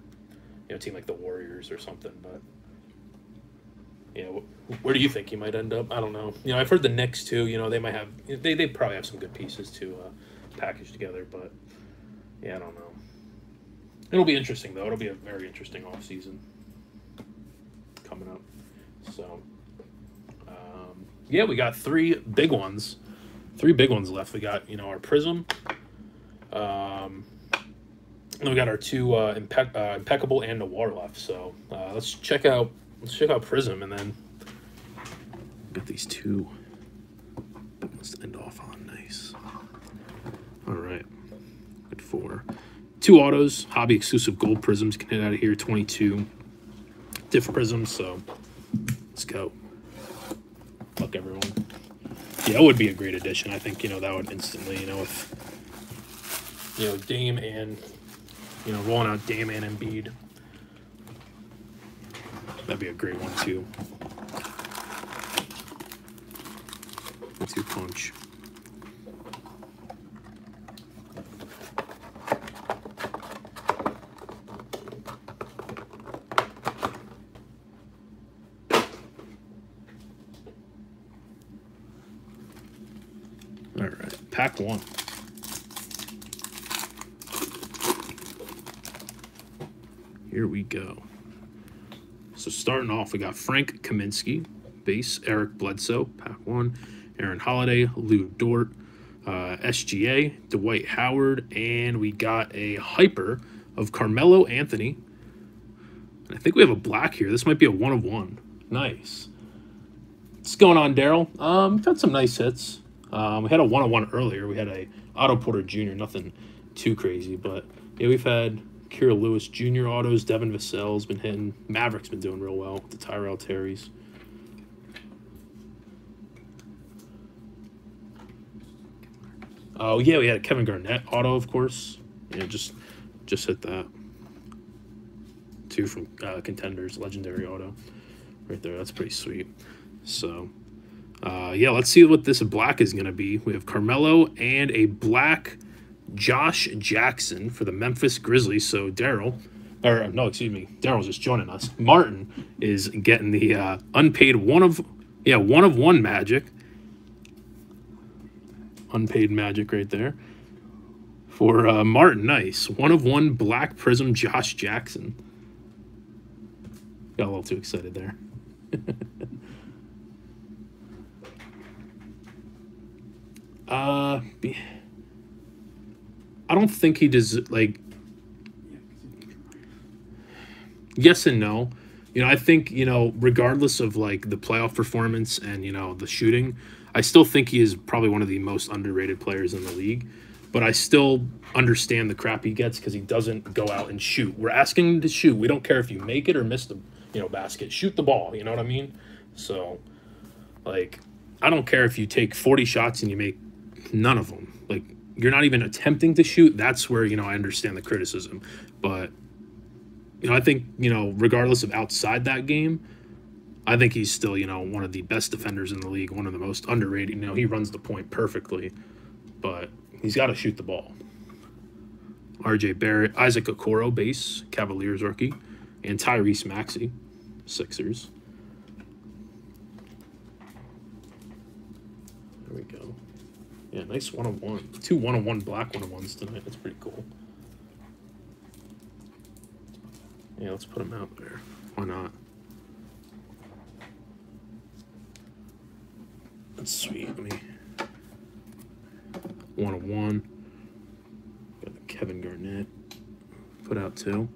you know, team like the Warriors or something. But you know, where do you think he might end up? I don't know. You know, I've heard the Knicks too. You know, they might have they they probably have some good pieces to uh, package together. But yeah, I don't know. It'll be interesting though. It'll be a very interesting off season coming up. So um, yeah, we got three big ones. Three big ones left. We got you know our Prizm. Um, and we got our two uh, uh, impeccable and noir left. So uh, let's check out let's check out Prizm and then get these two let's end off on. Nice. All right, good four. Two autos, hobby exclusive gold prizms can hit out of here. Twenty two different prizms. So let's go. Fuck everyone. Yeah, it would be a great addition. I think you know that would instantly you know if you know Dame and you know, rolling out Dame and Embiid. That'd be a great one too. Two punch. All right, pack one. Here we go. So starting off, we got Frank Kaminsky, base, Eric Bledsoe, pack one, Aaron Holiday, Lu Dort, uh, SGA, Dwight Howard, and we got a hyper of Carmelo Anthony. And I think we have a black here. This might be a one of one. Nice. What's going on, Daryl? Um, we've had some nice hits. Um, we had a one on one earlier. We had a Otto Porter Jr. Nothing too crazy, but yeah, we've had Kira Lewis Jr. autos. Devin Vassell's been hitting. Maverick's been doing real well with the Tyrell Terrys. Oh yeah, we had Kevin Garnett auto, of course. Yeah, just just hit that. Two from uh, contenders, legendary auto, right there. That's pretty sweet. So, uh, yeah, let's see what this black is gonna be. We have Carmelo and a black Josh Jackson for the Memphis Grizzlies. So Daryl, or no, excuse me, Daryl's just joining us. Martin is getting the uh, unpaid one of yeah one of one magic unpaid magic right there. For uh, Martin, nice. One of one Black Prizm Josh Jackson. Got a little too excited there. uh, I don't think he does, like, yes and no. You know, I think, you know, regardless of like the playoff performance and, you know, the shooting, I still think he is probably one of the most underrated players in the league. But I still understand the crap he gets because he doesn't go out and shoot. We're asking him to shoot. We don't care if you make it or miss the, you know, basket. Shoot the ball. You know what I mean? So, like, I don't care if you take 40 shots and you make none of them. Like, you're not even attempting to shoot. That's where, you know, I understand the criticism. But you know, I think, you know, regardless of outside that game, I think he's still, you know, one of the best defenders in the league, one of the most underrated. You know, he runs the point perfectly, but he's got to shoot the ball. RJ Barrett, Isaac Okoro, base, Cavaliers rookie, and Tyrese Maxey, Sixers. There we go. Yeah, nice one on one. Two one on one black one on ones tonight. That's pretty cool. Yeah, let's put them out there. Why not? That's sweet. Let me one on one. Got the Kevin Garnett put out two.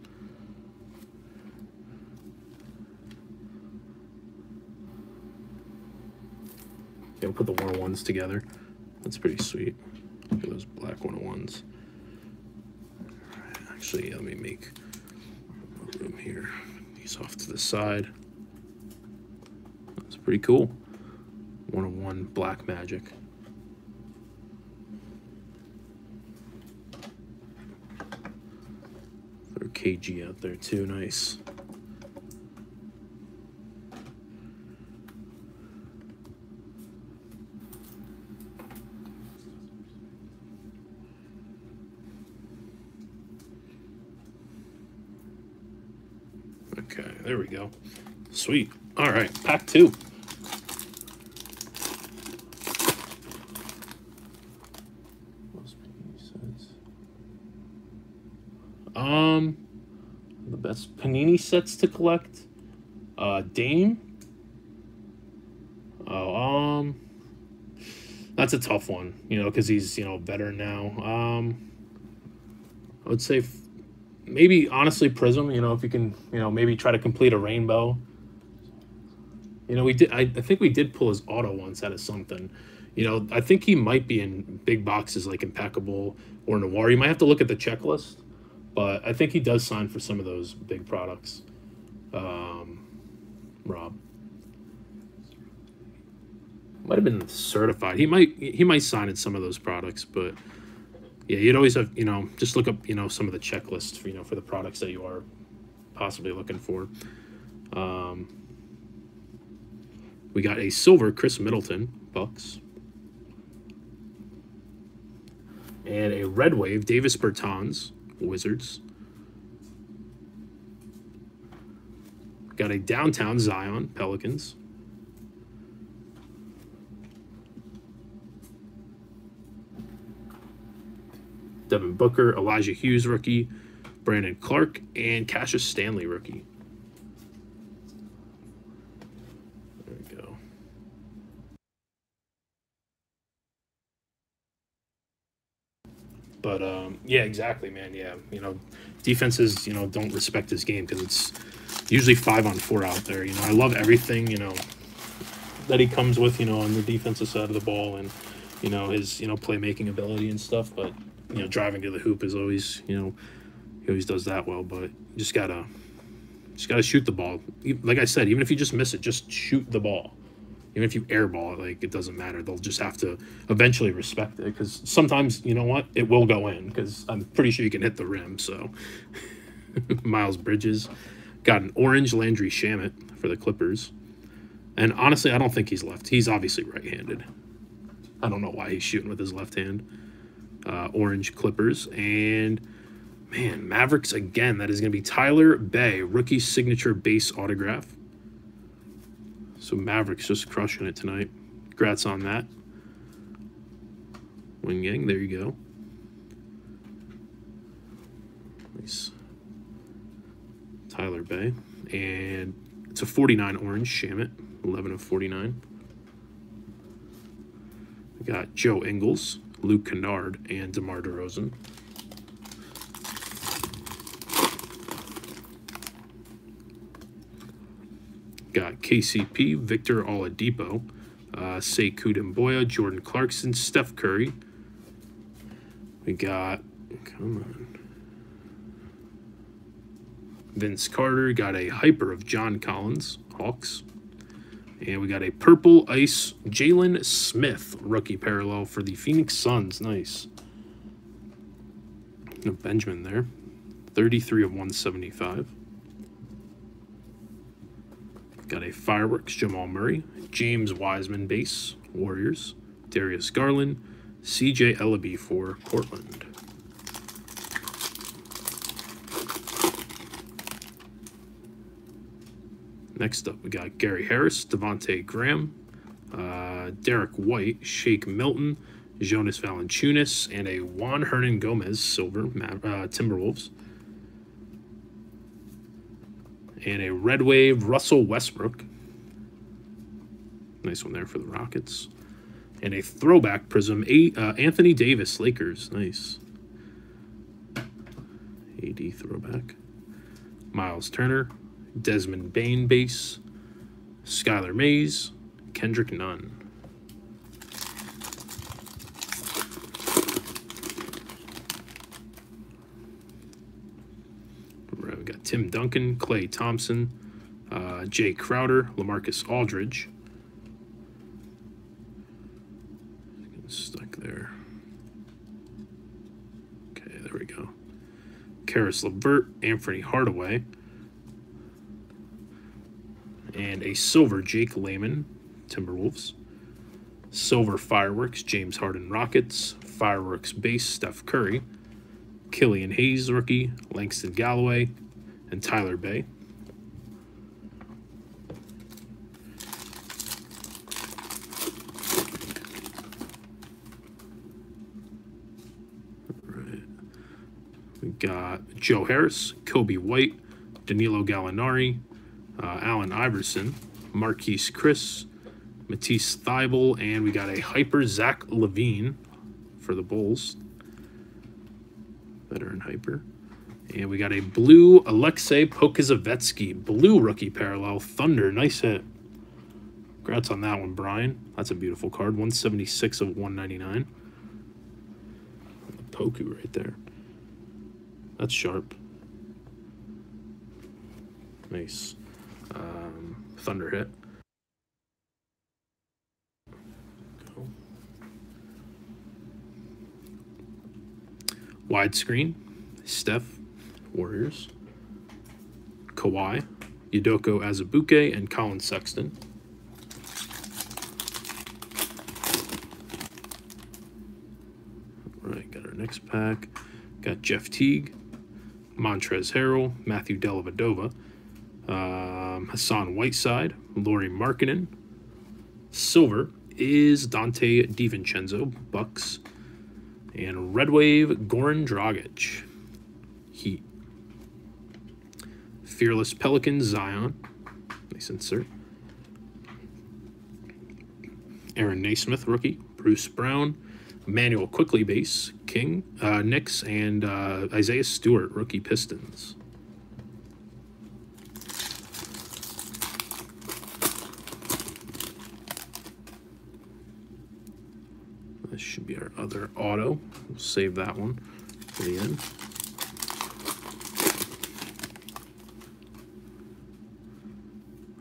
Yeah, we'll put the one on ones together. That's pretty sweet. Look at those black one on ones. Actually, let me make room here. These off to the side. That's pretty cool. One on one black magic. Throw KG out there too. Nice. Okay, there we go. Sweet. All right, pack two. Um, the best Panini sets to collect. Uh, Dame. Oh, um, that's a tough one, you know, because he's you know better now. Um, I would say maybe honestly Prizm. You know, if you can, you know, maybe try to complete a rainbow. You know, we did. I, I think we did pull his auto once out of something. You know, I think he might be in big boxes like Impeccable or Noir. You might have to look at the checklist, but I think he does sign for some of those big products. Um, Rob might have been certified. He might he might sign in some of those products, but yeah, you'd always have you know just look up you know some of the checklists for you know for the products that you are possibly looking for. Um, we got a silver Khris Middleton Bucks. And a red wave Davis Bertans Wizards. Got a downtown Zion Pelicans. Devin Booker, Elijah Hughes rookie, Brandon Clarke, and Cassius Stanley rookie. There we go. But um, yeah, exactly, man. Yeah, you know, defenses, you know, don't respect this game because it's usually five on four out there. You know, I love everything, you know, that he comes with, you know, on the defensive side of the ball and, you know, his, you know, playmaking ability and stuff. But, you know, driving to the hoop is always, you know, he always does that well. But just gotta, just gotta shoot the ball. Like I said, even if you just miss it, just shoot the ball. Even if you airball it, like it doesn't matter. They'll just have to eventually respect it because sometimes, you know what, it will go in because I'm pretty sure you can hit the rim. So, Miles Bridges got an orange Landry Shamet for the Clippers. And honestly, I don't think he's left. He's obviously right-handed. I don't know why he's shooting with his left hand. Uh, orange Clippers and man, Mavericks again. That is going to be Tyler Bey, rookie signature base autograph. So Mavericks just crushing it tonight. Congrats on that. Wing Yang, there you go. Nice. Tyler Bey. And it's a 49 orange Shamet, 11 of 49. We got Joe Ingles, Luke Kennard, and DeMar DeRozan. Got KCP, Victor Oladipo, uh, Sekou Doumbouya, Jordan Clarkson, Steph Curry. We got, come on. Vince Carter got a hyper of John Collins, Hawks. And we got a purple ice Jalen Smith rookie parallel for the Phoenix Suns. Nice. No Benjamin there. 33 of 175. Got a fireworks Jamal Murray, James Wiseman base Warriors, Darius Garland, CJ Elleby for Portland. Next up, we got Gary Harris, Devonte Graham, uh, Derrick White, Shake Milton, Jonas Valanciunas, and a Juan Hernangomez silver uh, Timberwolves. And a Red Wave Russell Westbrook. Nice one there for the Rockets. And a throwback Prizm, uh, Anthony Davis, Lakers. Nice. AD throwback. Miles Turner, Desmond Bane base, Skylar Mays, Kendrick Nunn. we got Tim Duncan, Klay Thompson, uh, Jae Crowder, Lamarcus Aldridge. Stuck there. Okay, there we go. Caris LeVert, Anthony Hardaway and a silver Jake Layman, Timberwolves. Silver Fireworks, James Harden Rockets. Fireworks base, Steph Curry. Killian Hayes, rookie. Langston Galloway. And Tyler Bey. Right. We got Joe Harris, Coby White, Danilo Gallinari, uh, Allen Iverson, Marquese Chriss, Matisse Thybulle, and we got a hyper Zach LaVine for the Bulls. Veteran hyper. And we got a blue Aleksej Pokusevski, blue rookie parallel, Thunder. Nice hit. Congrats on that one, Brian. That's a beautiful card. 176 of 199. Poku right there. That's sharp. Nice um, Thunder hit. Widescreen, Steph, Warriors, Kawhi, Udoka Azubuike, and Collin Sexton. All right, got our next pack. Got Jeff Teague, Montrezl Harrell, Matthew Dellavedova, um, Hassan Whiteside, Lauri Markkanen. Silver is Donte DiVincenzo, Bucks. And Red Wave, Goran Dragic, Heat. Fearless Pelicans, Zion. Nice insert. Aaron Nesmith, rookie. Bruce Brown. Immanuel Quickley, base. King, uh, Knicks, and uh, Isaiah Stewart, rookie Pistons. This should be our other auto. We'll save that one for the end.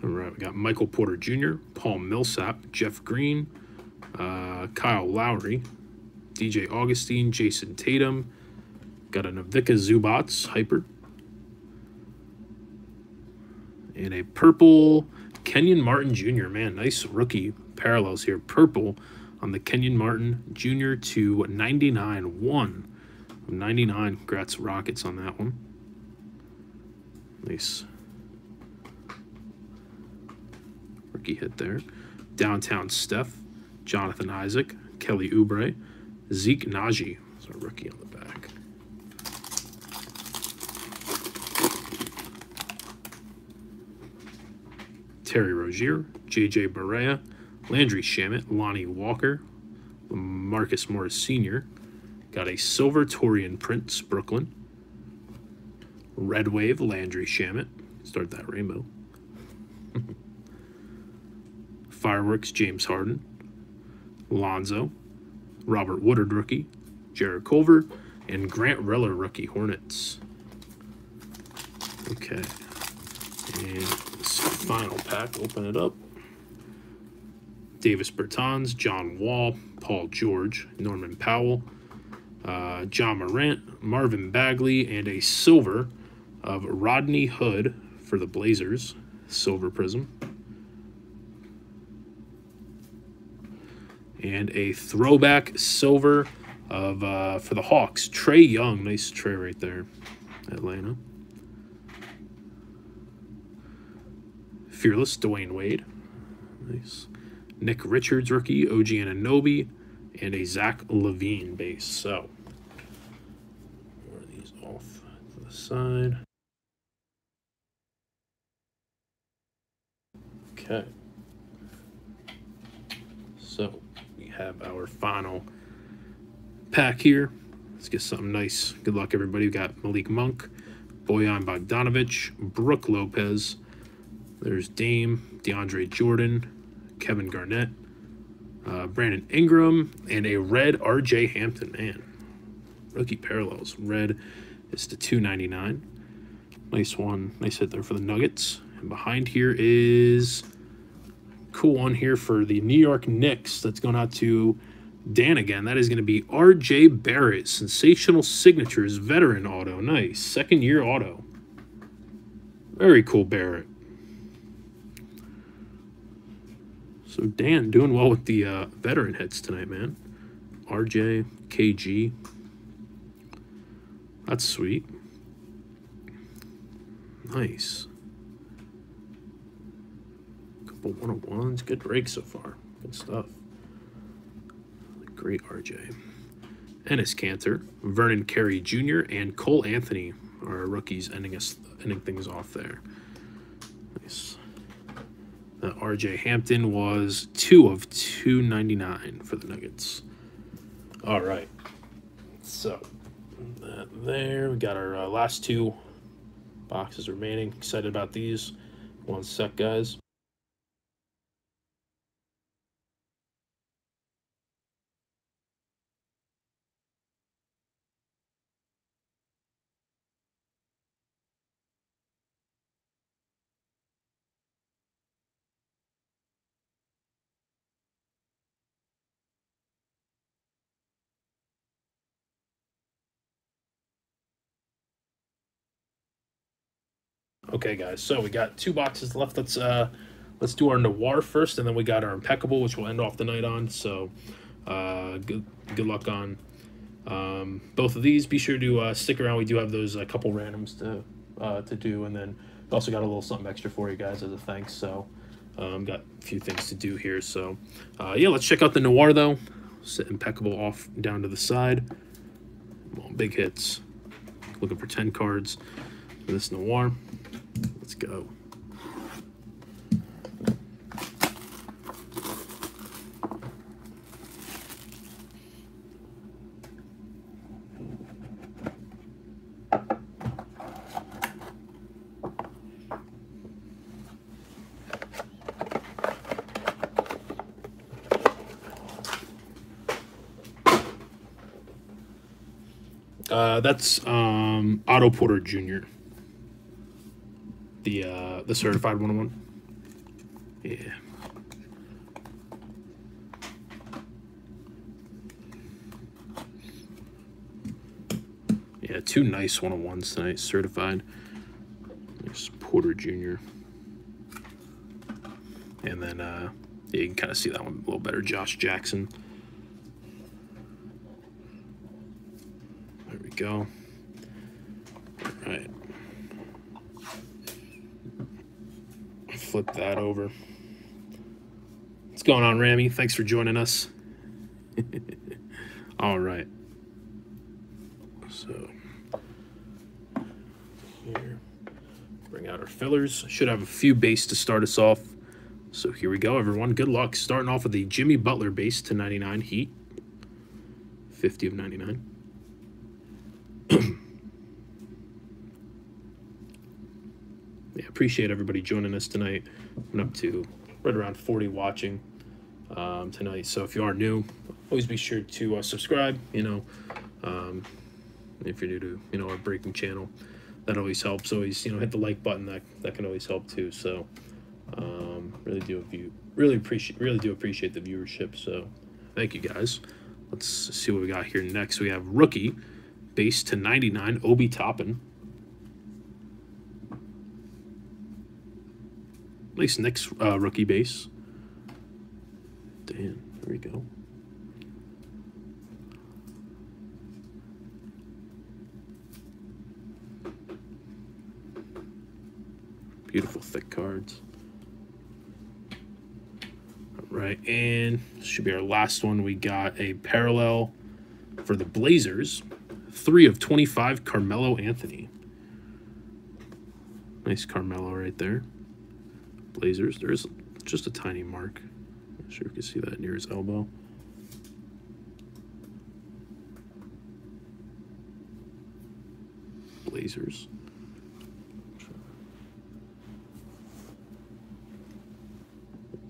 All right, we got Michael Porter Jr., Paul Millsap, Jeff Green, uh, Kyle Lowry, DJ Augustin, Jayson Tatum. Got a Ivica Zubac hyper. And a purple Kenyon Martin Jr. Man, nice rookie parallels here. Purple on the Kenyon Martin Jr. to 99. 1 99. Congrats, Rockets, on that one. Nice. Rookie hit there. Downtown Steph, Jonathan Isaac, Kelly Oubre, Zeke Nnaji. That's a rookie on the back. Terry Rozier, JJ Barea, Landry Shamet, Lonnie Walker, Marcus Morris Sr. Got a silver Taurean Prince, Brooklyn. Red Wave, Landry Shamet. Start that rainbow. Fireworks, James Harden. Lonzo. Robert Woodard, rookie. Jarrett Culver. And Grant Riller, rookie, Hornets. Okay. And this final pack, open it up. Davis Bertans, John Wall, Paul George, Norman Powell, uh, John Morant, Marvin Bagley, and a silver of Rodney Hood for the Blazers, silver Prizm. And a throwback silver of uh, for the Hawks, Trae Young. Nice Trae right there, Atlanta. Fearless, Dwyane Wade. Nice. Nick Richards, rookie, OG Anunoby, and a Zach LaVine base. So, these off to the side. Okay. So, we have our final pack here. Let's get something nice. Good luck, everybody. We got Malik Monk, Bojan Bogdanovic, Brook Lopez. There's Dame, DeAndre Jordan, Kevin Garnett, uh, Brandon Ingram, and a red RJ Hampton. Man, rookie parallels. Red is to 299. Nice one. Nice hit there for the Nuggets. And behind here is cool one here for the New York Knicks. That's going out to Dan again. That is going to be RJ Barrett. Sensational signatures. Veteran auto. Nice. Second year auto. Very cool Barrett. So Dan doing well with the uh, veteran hits tonight, man. RJ, KG. That's sweet. Nice. Couple 101s. Good break so far. Good stuff. Great RJ. Enes Kanter, Vernon Carey Jr., and Cole Anthony are rookies ending us ending things off there. The RJ Hampton was two of 299 for the Nuggets. All right. So, that there. We got our uh, last two boxes remaining. Excited about these. One sec, guys. Okay, guys. So we got two boxes left. Let's uh, let's do our noir first, and then we got our impeccable, which we'll end off the night on. So, uh, good good luck on um, both of these. Be sure to uh, stick around. We do have those a couple randoms to uh, to do, and then also got a little something extra for you guys as a thanks. So, um, got a few things to do here. So, uh, yeah, let's check out the noir though. Sit impeccable off down to the side. Well, big hits. Looking for ten cards for this noir. Let's go. Uh, that's um, Otto Porter Jr. The uh, the certified 101. Yeah. Yeah, two nice 101s tonight, certified. There's Porter Jr. And then uh, yeah, you can kind of see that one a little better. Josh Jackson. There we go. All right. Flip that over. What's going on, Rami? Thanks for joining us. All right. So here, bring out our fillers. Should have a few base to start us off. So here we go, everyone. Good luck. Starting off with the Jimmy Butler base to 99 Heat. 50 of 99. yeah, appreciate everybody joining us tonight. I'm up to right around 40 watching um, tonight. So if you are new, always be sure to uh, subscribe. You know, um, if you're new to you know our breaking channel, that always helps. Always you know hit the like button. That that can always help too. So um, really do view really appreciate really do appreciate the viewership. So thank you guys. Let's see what we got here next. We have rookie base to 99 Obi Toppin. Nice next uh, rookie base. Damn, there we go. Beautiful thick cards. All right, and should be our last one. We got a parallel for the Blazers. Three of 25, Carmelo Anthony. Nice Carmelo right there. Blazers. There's just a tiny mark. Not sure you can see that near his elbow. Blazers.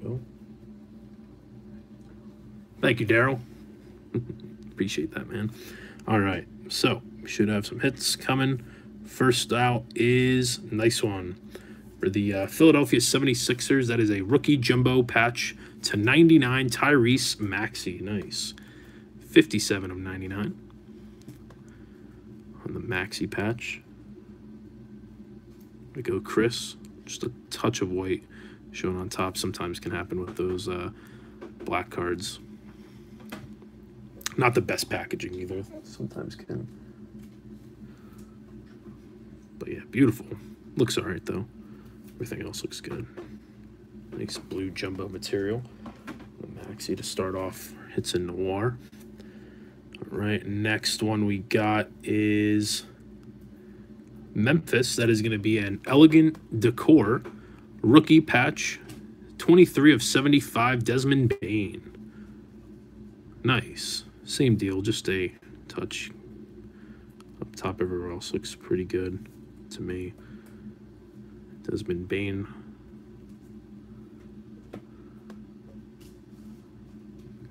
go. Thank you, Daryl. Appreciate that, man. All right, so we should have some hits coming. First out is nice one for the uh, Philadelphia 76ers. That is a rookie jumbo patch to 99 Tyrese Maxey. Nice. 57 of 99 on the Maxey patch. We go Chris. Just a touch of white shown on top sometimes can happen with those uh, black cards. Not the best packaging either. Sometimes can. But yeah, beautiful. Looks alright though. Everything else looks good. Nice blue jumbo material. The Maxey to start off hits in noir. All right, next one we got is Memphis. That is going to be an elegant decor rookie patch. 23 of 75, Desmond Bain. Nice. Same deal, just a touch up top. Everywhere else looks pretty good to me. Desmond Bain.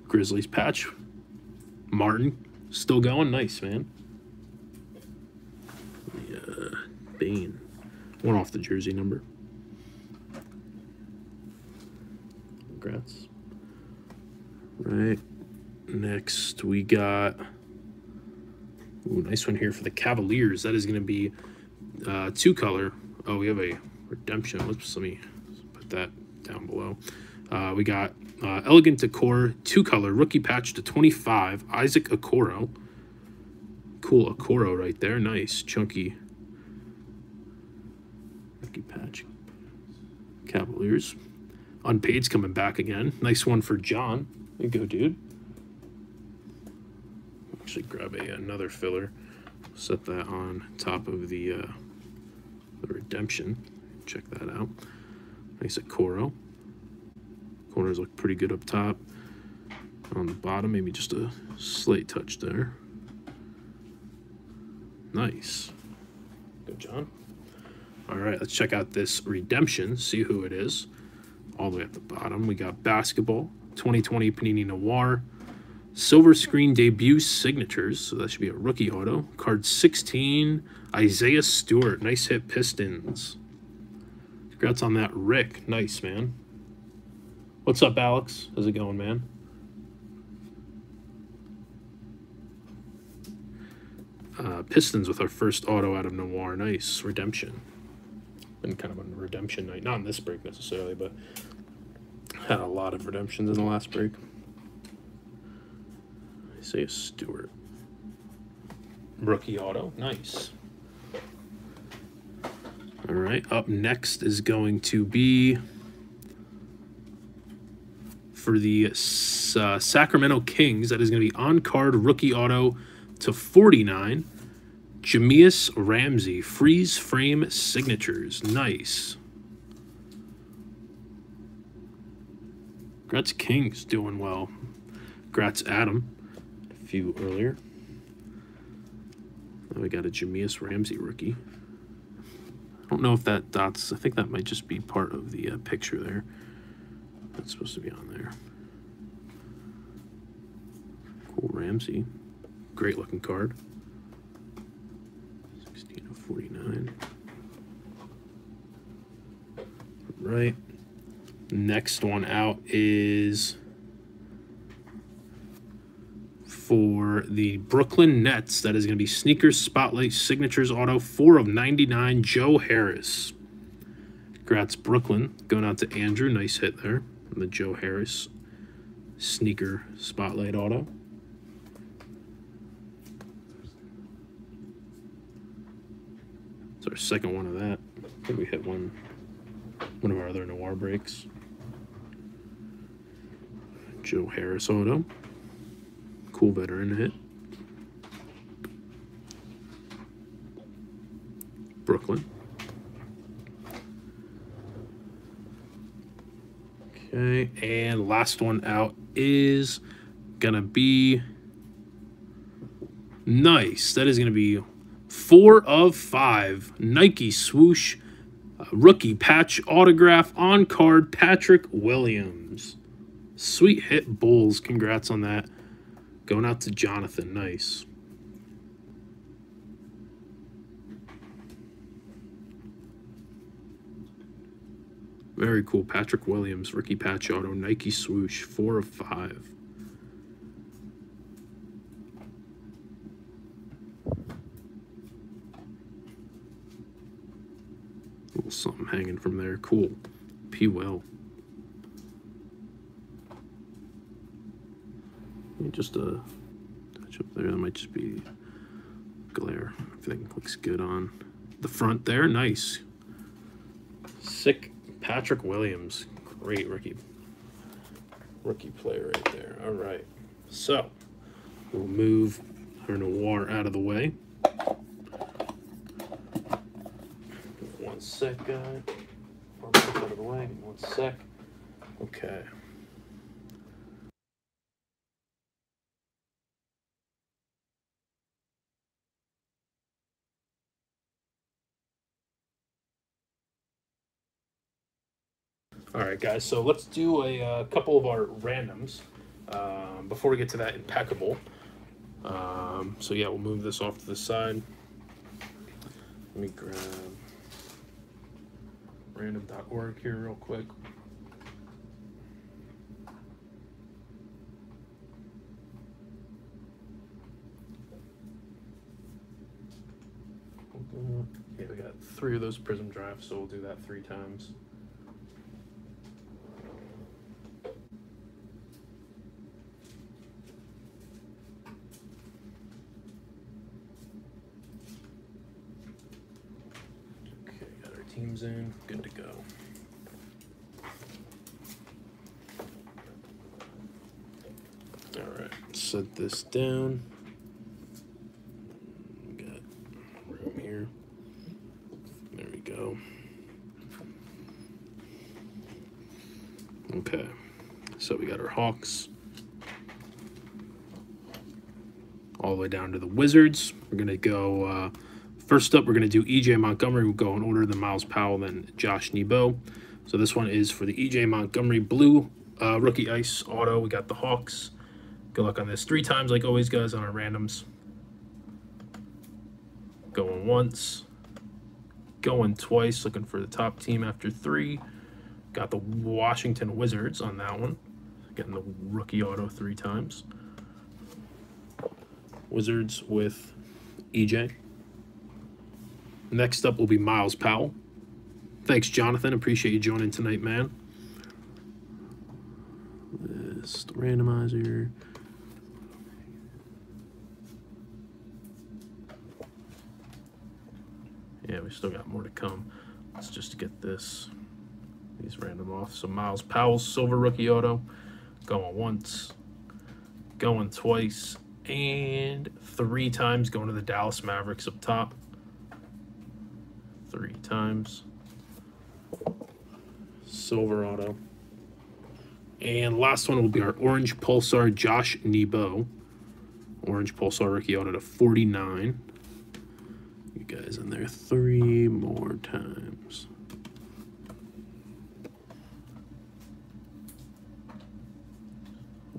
Grizzlies patch. Martin still going. Nice, man. Yeah, Bane. One off the jersey number. Congrats. Right. Next, we got. Ooh, nice one here for the Cavaliers. That is going to be uh, two color. Oh, we have a redemption. Let's let me put that down below. Uh, we got uh, Elegant Decor, two color, rookie patch to 25, Isaac Okoro. Cool Okoro right there. Nice, chunky rookie patch. Cavaliers. Unpaid's coming back again. Nice one for John. There you go, dude. Actually, grab a, another filler. Set that on top of the, uh, the redemption. Check that out. Nice at Okoro. Corners look pretty good up top. On the bottom, maybe just a slight touch there. Nice. Good, John. All right, let's check out this redemption, see who it is. All the way at the bottom, we got basketball, 2020 Panini Noir, silver screen debut signatures. So that should be a rookie auto. Card 16, Isaiah Stewart. Nice hit, Pistons. Congrats on that, Rick. Nice, man. What's up, Alex? How's it going, man? Uh, Pistons with our first auto out of Noir. Nice. Redemption. Been kind of a redemption night. Not in this break necessarily, but had a lot of redemptions in the last break. Isaiah Stewart. Rookie auto. Nice. All right. Up next is going to be for the uh, Sacramento Kings. That is going to be on card rookie auto to 49. Jahmi'us Ramsey, freeze frame signatures. Nice. Gratz Kings doing well. Gratz Adam, a few earlier. Now we got a Jahmi'us Ramsey rookie. Don't know if that dots, I think that might just be part of the uh, picture there. That's supposed to be on there. Cool Ramsey. Great looking card. 16 of 49. Right. Next one out is for the Brooklyn Nets. That is going to be Sneakers Spotlight Signatures Auto 4 of 99, Joe Harris. Congrats, Brooklyn. Going out to Andrew. Nice hit there on the Joe Harris Sneaker Spotlight Auto. It's our second one of that. I think we hit one one of our other noir breaks. Joe Harris auto. Cool veteran hit. Brooklyn. Okay, and last one out is gonna be nice. That is gonna be four of five Nike swoosh uh, rookie patch autograph on card Patrick Williams. Sweet hit Bulls. Congrats on that. Going out to Jonathan. Nice. Very cool. Patrick Williams, rookie patch auto, Nike swoosh, four of five. little something hanging from there. Cool. P. Well. Just a touch up there. That might just be glare. Everything looks good on the front there. Nice. Sick Patrick Williams. Great rookie. Rookie player right there. All right. So we'll move our noir out of the way. One sec, guy. Out of the way. One sec. Okay. All right, guys. So let's do a, uh couple of our randoms um, before we get to that impeccable. Um, so yeah, we'll move this off to the side. Let me grab random.org here real quick. Yeah, we got three of those Prizm drafts, so we'll do that three times. Okay, good to go. All right, set this down. Got room here. There we go. Okay, so we got our Hawks. All the way down to the Wizards. We're gonna go. Uh, first up, we're gonna do EJ Montgomery. We'll go in order: then Myles Powell, then Josh Nebo. So this one is for the EJ Montgomery Blue uh, Rookie Ice Auto. We got the Hawks. Good luck on this. Three times, like always, guys, on our randoms. Going once. Going twice, looking for the top team after three. Got the Washington Wizards on that one. Getting the rookie auto three times. Wizards with EJ. Next up will be Myles Powell. Thanks, Jonathan. Appreciate you joining tonight, man. This randomizer. Yeah, we still got more to come. Let's just get this these random off. So Myles Powell, silver rookie auto, going once, going twice, and three times going to the Dallas Mavericks up top. Three times. Silver auto. And last one will be our Orange Pulsar Josh Nebo. Orange Pulsar rookie auto to 49. You guys in there three more times.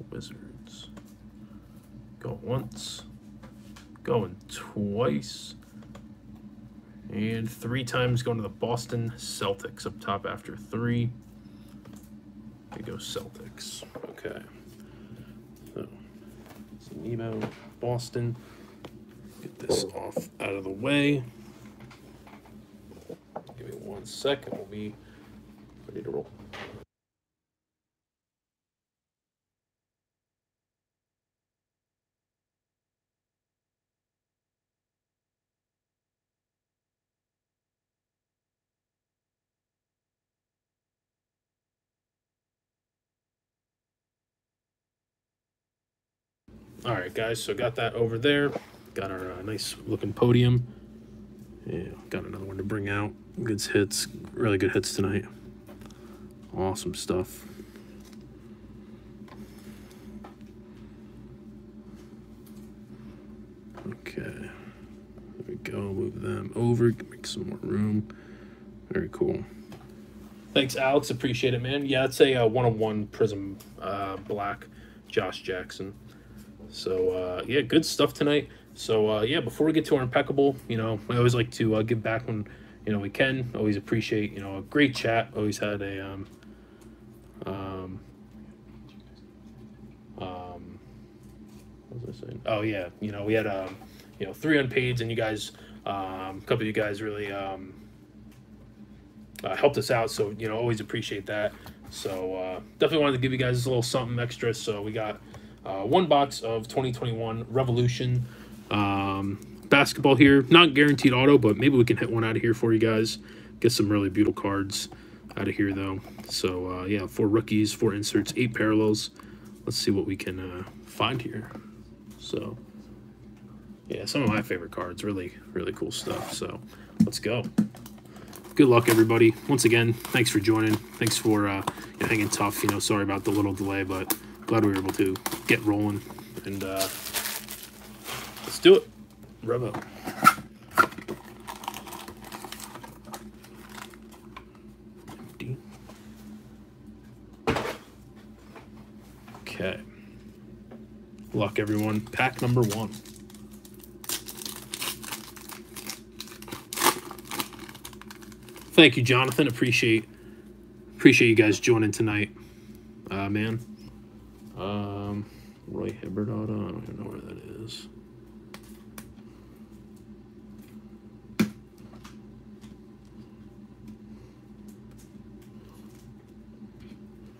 Wizards. Go once. Going twice. And three times going to the Boston Celtics up top after three. There go, Celtics. Okay. So, Nebo, Boston. Get this off out of the way. Give me one second. We'll be ready to roll. All right, guys. So got that over there. Got our uh, nice looking podium. Yeah, got another one to bring out. Good hits, really good hits tonight. Awesome stuff. Okay, there we go. Move them over, make some more room. Very cool. Thanks, Alex. Appreciate it, man. Yeah, it's a uh, one-on-one Prizm uh, Black, Josh Jackson. So uh, yeah, good stuff tonight. So uh, yeah, before we get to our impeccable, you know, I always like to uh, give back when you know we can. Always appreciate you know a great chat. Always had a um, um, um, what was I saying? Oh yeah, you know we had um, you know three unpaids, and you guys, um, a couple of you guys really um, uh, helped us out. So you know always appreciate that. So uh, definitely wanted to give you guys a little something extra. So we got uh, one box of 2021 Revolution um, basketball here. Not guaranteed auto, but maybe we can hit one out of here for you guys. Get some really beautiful cards out of here, though. So, uh, yeah, four rookies, four inserts, eight parallels. Let's see what we can uh, find here. So, yeah, some of my favorite cards. Really, really cool stuff. So, let's go. Good luck, everybody. Once again, thanks for joining. Thanks for uh, hanging tough. You know, sorry about the little delay, but glad we were able to get rolling. And uh, let's do it. Revo. Empty. Okay. Luck, everyone. Pack number one. Thank you, Jonathan. Appreciate appreciate you guys joining tonight. Uh, man. Um, Roy Hibbert auto. I don't even know where that is.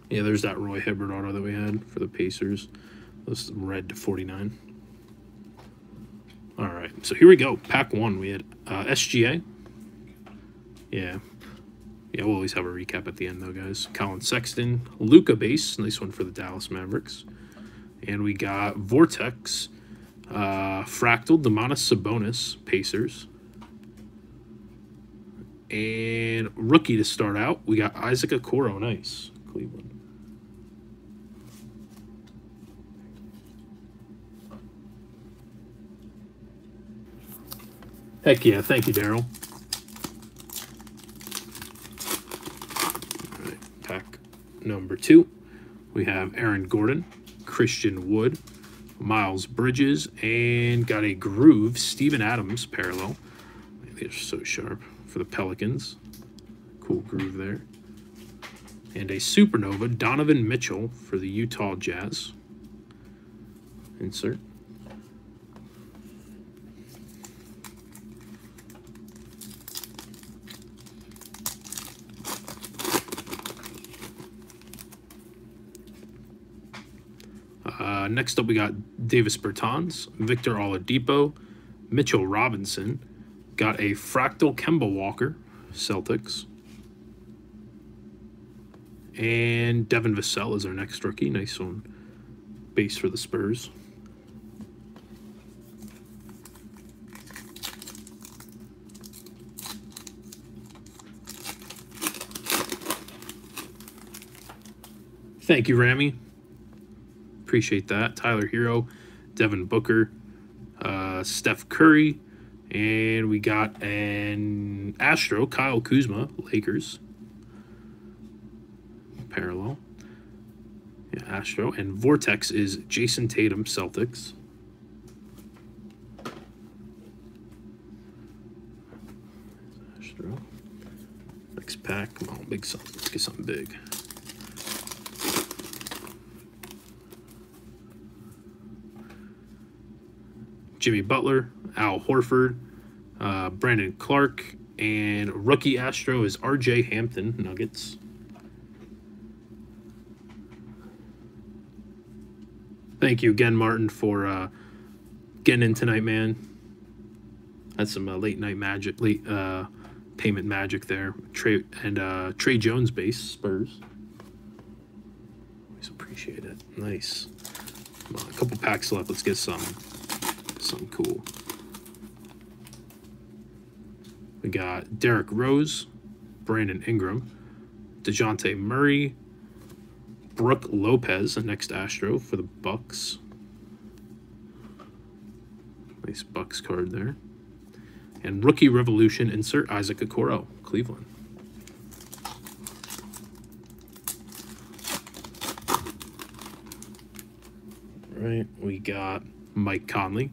Yeah, there's that Roy Hibbert auto that we had for the Pacers. This red to 49. All right, so here we go. Pack one. We had uh, SGA. Yeah. Yeah, we'll always have a recap at the end, though, guys. Collin Sexton, Luka base, nice one for the Dallas Mavericks. And we got Vortex, uh, Fractal, Domantas Sabonis, Pacers. And rookie to start out, we got Isaac Okoro, nice, Cleveland. Heck yeah, thank you, Daryl. pack number two, we have Aaron Gordon, Christian Wood, Miles Bridges, and got a groove, Steven Adams parallel. They're so sharp for the Pelicans. Cool groove there. And a supernova, Donovan Mitchell for the Utah Jazz. Insert. Uh, next up, we got Davis Bertans, Victor Oladipo, Mitchell Robinson. Got a Fractal Kemba Walker, Celtics. And Devin Vassell is our next rookie. Nice one. Base for the Spurs. Thank you, Rami. Appreciate that. Tyler Herro, Devin Booker, uh, Steph Curry, and we got an Astro, Kyle Kuzma, Lakers. Parallel. Yeah, Astro. And Vortex is Jayson Tatum, Celtics. Astro. Next pack. Come on, big something. Let's get something big. Jimmy Butler, Al Horford, uh, Brandon Clarke, and rookie Astro is RJ Hampton, Nuggets. Thank you again, Martin, for uh, getting in tonight, man. That's some uh, late night magic, late uh, payment magic there. Trey and uh, Tre Jones base Spurs. Always appreciate it. Nice. On, a couple packs left. Let's get some something cool. We got Derrick Rose, Brandon Ingram, Dejounte Murray, Brook Lopez, the next Astro for the Bucks. Nice Bucks card there. And Rookie Revolution, insert Isaac Okoro, Cleveland. All right, we got Mike Conley.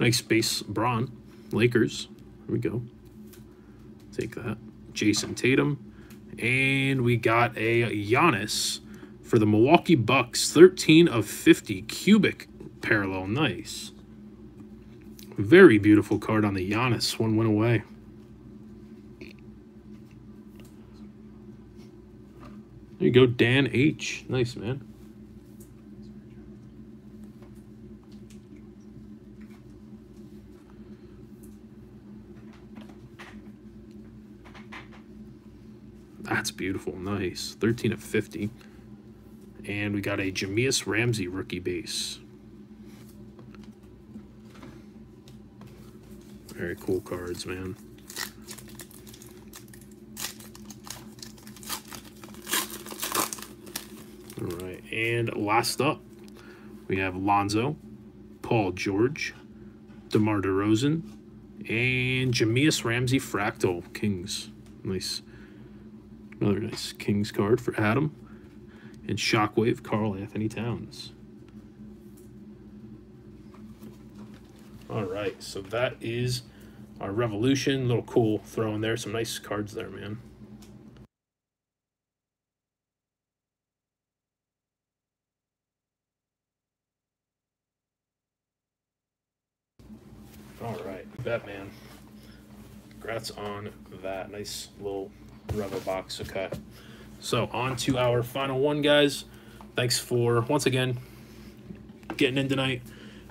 Nice base Braun, Lakers. Here we go. Take that. Jayson Tatum. And we got a Giannis for the Milwaukee Bucks. 13 of 50 cubic parallel. Nice. Very beautiful card on the Giannis. One went away. There you go, Dan H. Nice, man. That's beautiful. Nice. 13 of 50. And we got a Jahmi'us Ramsey rookie base. Very cool cards, man. All right. And last up, we have Lonzo, Paul George, DeMar DeRozan, and Jahmi'us Ramsey Fractal Kings. Nice. Another nice Kings card for Adam. And Shockwave, Karl-Anthony Towns. All right, so that is our Revolution. Little cool throw in there. Some nice cards there, man. All right, Batman. Congrats on that. Nice little rubber box. Okay. So on to our final one, guys. Thanks for once again getting in tonight.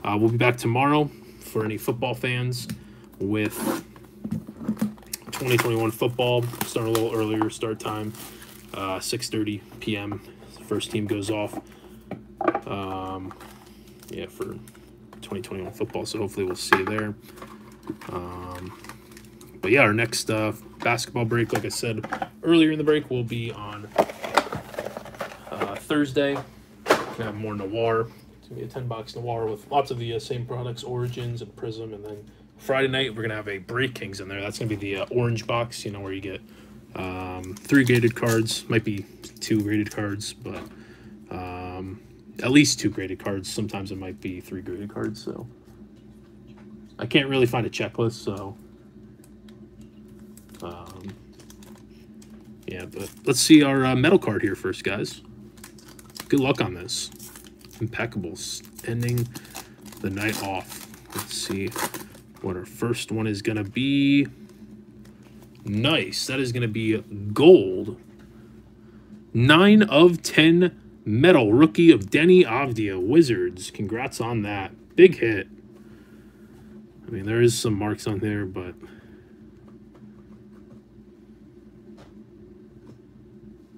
Uh, we'll be back tomorrow for any football fans with 2021 football. Starting a little earlier start time, uh, 6:30 p.m. First team goes off. Um, yeah, for 2021 football. So hopefully we'll see you there. Um, but yeah, our next uh, basketball break, like I said earlier in the break, will be on uh, Thursday. Gonna have more Noir. It's gonna be a ten box Noir with lots of the uh, same products, Origins and Prism, and then Friday night we're gonna have a Break Kings in there. That's gonna be the uh, orange box, you know, where you get um, three graded cards, might be two graded cards, but um, at least two graded cards. Sometimes it might be three graded cards. So I can't really find a checklist, so um, yeah, but let's see our uh, metal card here first, guys. Good luck on this. Impeccable. Ending the night off. Let's see what our first one is going to be. Nice. That is going to be gold. 9 of 10 metal. Rookie of Deni Avdija. Wizards. Congrats on that. Big hit. I mean, there is some marks on there, but...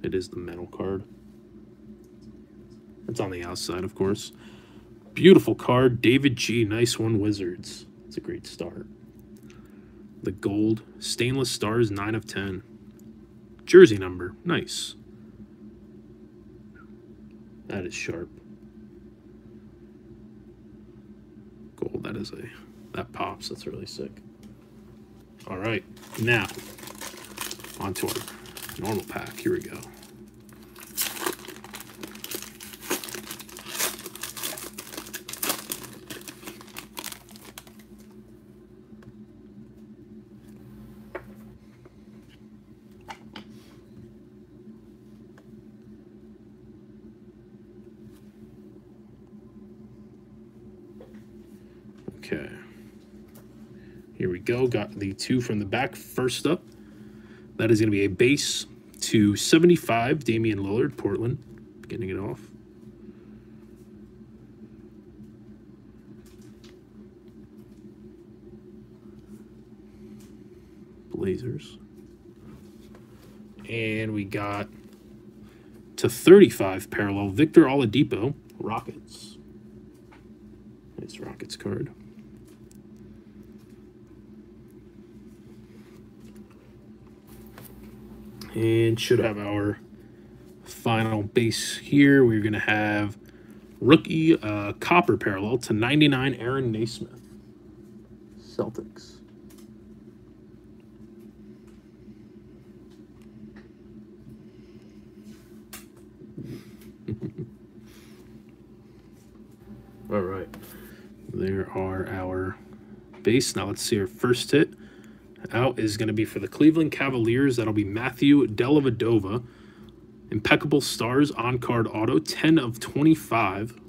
It is the metal card. It's on the outside, of course. Beautiful card. David G. Nice one, Wizards. It's a great start. The gold. Stainless stars, 9 of 10. Jersey number. Nice. That is sharp. Gold. That is a... That pops. That's really sick. All right. Now, on to our Normal pack, here we go. Okay. Here we go. Got the two from the back first up that is going to be a base to 75, Damian Lillard, Portland, getting it off. Blazers. And we got to 35 parallel Victor Oladipo, Rockets. Nice Rockets card. And should have our final base here. We're going to have rookie uh, copper parallel to 99 Aaron Nesmith. Celtics. All right. There are our base. Now let's see our first hit. Out is going to be for the Cleveland Cavaliers. That'll be Matthew Dellavedova. Impeccable Stars on card auto, 10 of 25.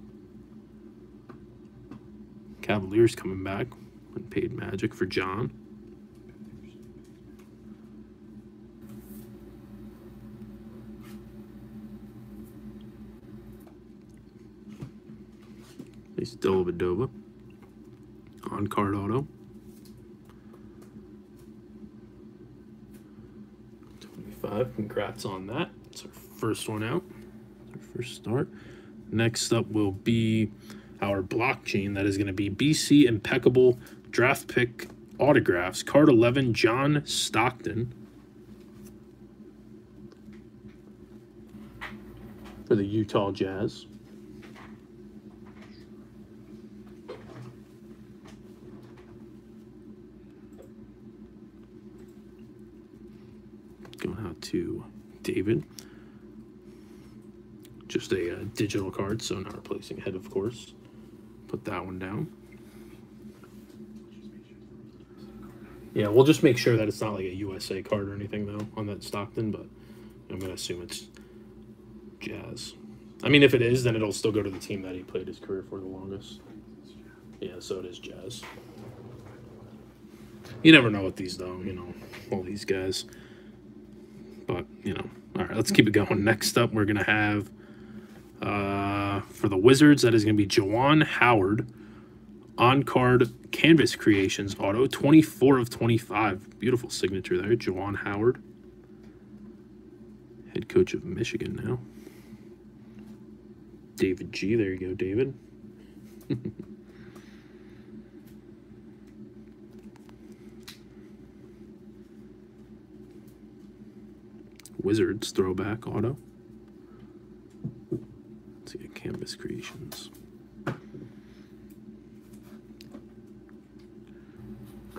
Cavaliers coming back. Unpaid magic for John. Nice Dellavedova. On card auto. 25. Congrats on that. It's our first one out. Our first start. Next up will be our blockchain. That is going to be BC Impeccable Draft Pick Autographs. Card 11, John Stockton. For the Utah Jazz. Going out to David. Just a uh, digital card, so not replacing head, of course. Put that one down. Yeah, we'll just make sure that it's not like a USA card or anything, though, on that Stockton, but I'm going to assume it's Jazz. I mean, if it is, then it'll still go to the team that he played his career for the longest. Yeah, so it is Jazz. You never know with these, though, you know, all these guys. But, you know, all right, let's keep it going. Next up, we're going to have uh, for the Wizards, that is going to be Juwan Howard on card canvas creations auto 24 of 25 beautiful signature there Juwan Howard. Head coach of Michigan now. David G there you go David Wizards throwback auto Let's see canvas creations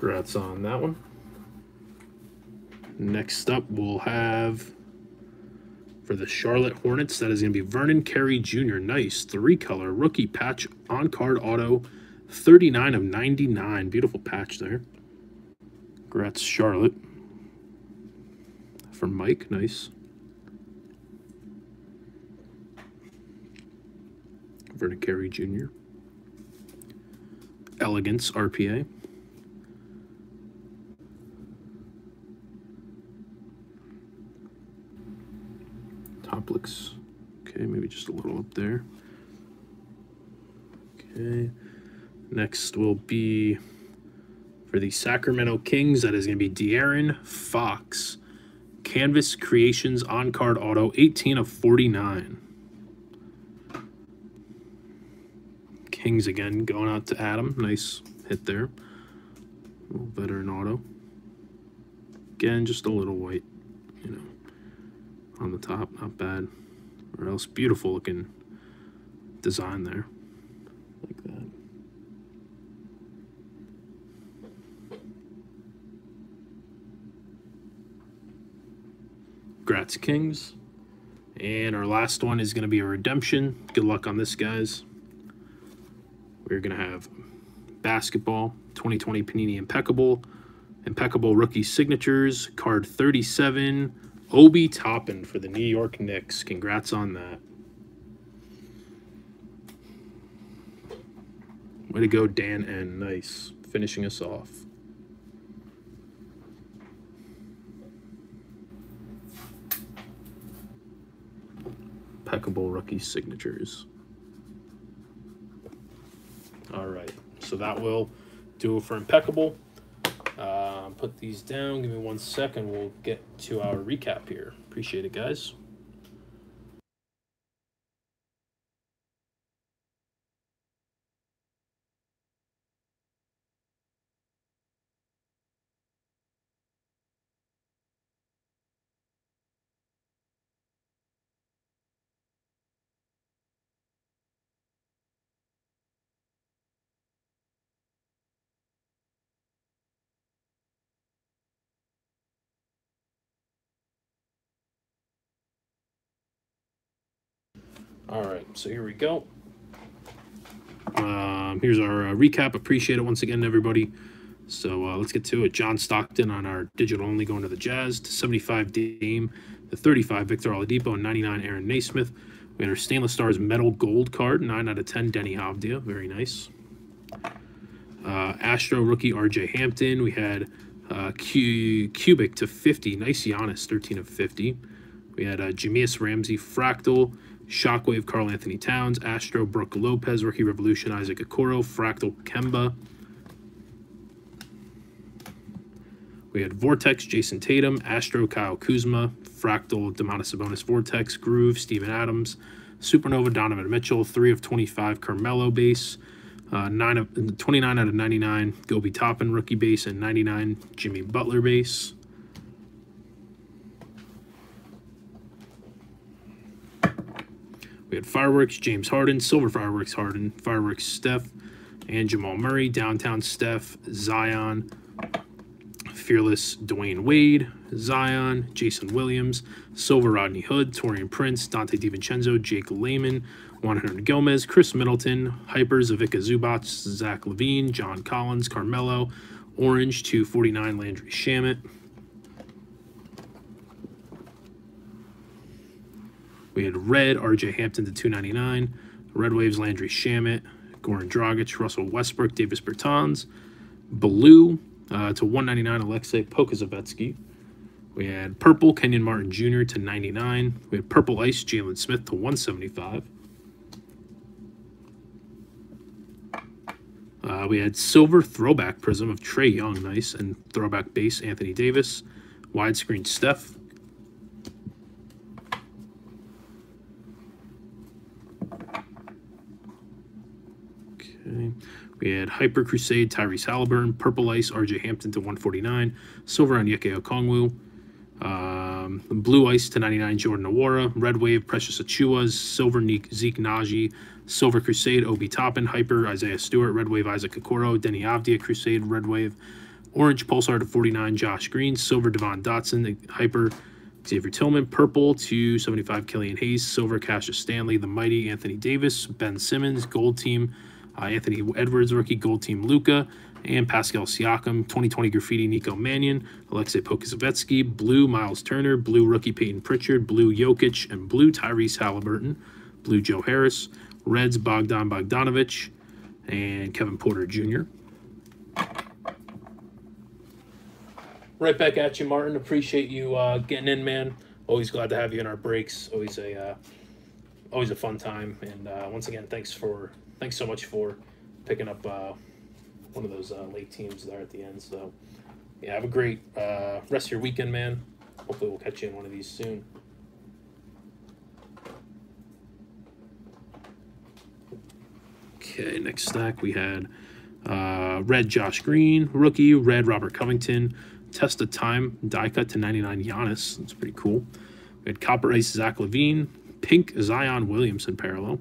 Congrats on that one. Next up, we'll have for the Charlotte Hornets, that is going to be Vernon Carey Jr. Nice three color rookie patch on card auto, 39 of 99. Beautiful patch there. Congrats, Charlotte. From Mike, nice. Vernon Carey Jr. Elegance RPA. top looks okay, maybe just a little up there. Okay, next will be for the Sacramento Kings, that is going to be De'Aaron Fox. Canvas Creations on card auto, 18 of 49. Kings again going out to Adam. Nice hit there. A little veteran auto. Again, just a little white, you know on the top, not bad. Or else beautiful looking design there. Like that. Kings. And our last one is going to be a redemption. Good luck on this, guys. We're going to have basketball, 2020 Panini Impeccable, Impeccable Rookie Signatures, card 37, Obi Toppin for the New York Knicks. Congrats on that. Way to go, Dan and Nice. Finishing us off. Impeccable rookie signatures. All right, so that will do it for impeccable. Uh, put these down. Give me one second. We'll get to our recap here. Appreciate it, guys. All right, so here we go. Um, here's our uh, recap. Appreciate it once again, everybody. So uh, let's get to it. John Stockton on our digital only going to the Jazz. To 75 Dame, the 35 Victor Oladipo, and 99 Aaron Nesmith. We had our Stainless Stars metal gold card, 9 out of 10 Deni Avdija. Very nice. Uh, Astro rookie RJ Hampton. We had uh, Q- Cubic to 50. Nice Giannis, 13 of 50. We had uh, Jahmi'us Ramsey Fractal. Shockwave Karl Anthony Towns, Astro Brook Lopez, Rookie Revolution Isaac Okoro, Fractal Kemba. We had Vortex Jayson Tatum, Astro Kyle Kuzma, Fractal Domantas Sabonis Vortex, Groove Steven Adams, Supernova Donovan Mitchell, 3 of 25 Carmelo base, uh, 9 of 29 out of 99 Gobi Toppin rookie base, and 99 Jimmy Butler base. We had Fireworks, James Harden, Silver Fireworks Harden, Fireworks Steph, and Jamal Murray, Downtown Steph, Zion, Fearless Dwyane Wade, Zion, Jason Williams, Silver Rodney Hood, Taurean Prince, Donte DiVincenzo, Jake Layman, 100 Gomez, Khris Middleton, Hypers, Ivica Zubac, Zach LaVine, John Collins, Carmelo, Orange 249 Landry Shamet. We had red, RJ Hampton to 299, Red Waves, Landry Shamet, Goran Dragic, Russell Westbrook, Davis Bertans, blue uh, to 199, Aleksej Pokusevski. We had purple, Kenyon Martin Jr. to 99. We had purple ice, Jalen Smith to 175. Uh, we had silver throwback Prizm of Trae Young, nice, and throwback base, Anthony Davis. Widescreen Steph, We had Hyper Crusade, Tyrese Halliburton, Purple Ice, RJ Hampton to 149, Silver Onyeka Okongwu, um, Blue Ice to 99, Jordan Nwora, Red Wave, Precious Achiuwas, Silver Zeke Nnaji, Silver Crusade, Obi Toppin, Hyper, Isaiah Stewart, Red Wave, Isaac Okoro, Deni Avdija, Crusade, Red Wave, Orange Pulsar to 49, Josh Green, Silver Devon Dotson, Hyper, Xavier Tillman, Purple to 75, Killian Hayes, Silver Cassius Stanley, The Mighty, Anthony Davis, Ben Simmons, Gold Team, uh, Anthony Edwards, rookie gold team Luka, and Pascal Siakam, 2020 graffiti Nico Mannion, Alexei Pokazavetsky, blue Miles Turner, blue rookie Payton Pritchard, blue Jokic, and blue Tyrese Halliburton, blue Joe Harris, reds Bogdan Bogdanovic, and Kevin Porter Jr. Right back at you, Martin. Appreciate you uh, getting in, man. Always glad to have you in our breaks. Always a uh, always a fun time. And uh, once again, thanks for thanks so much for picking up uh, one of those uh, late teams there at the end. So, yeah, have a great uh, rest of your weekend, man. Hopefully, we'll catch you in one of these soon. Okay, next stack we had uh, red Josh Green, rookie, red Robert Covington, test of time die cut to 99 Giannis. That's pretty cool. We had copper ice Zach LaVine, pink Zion Williamson parallel.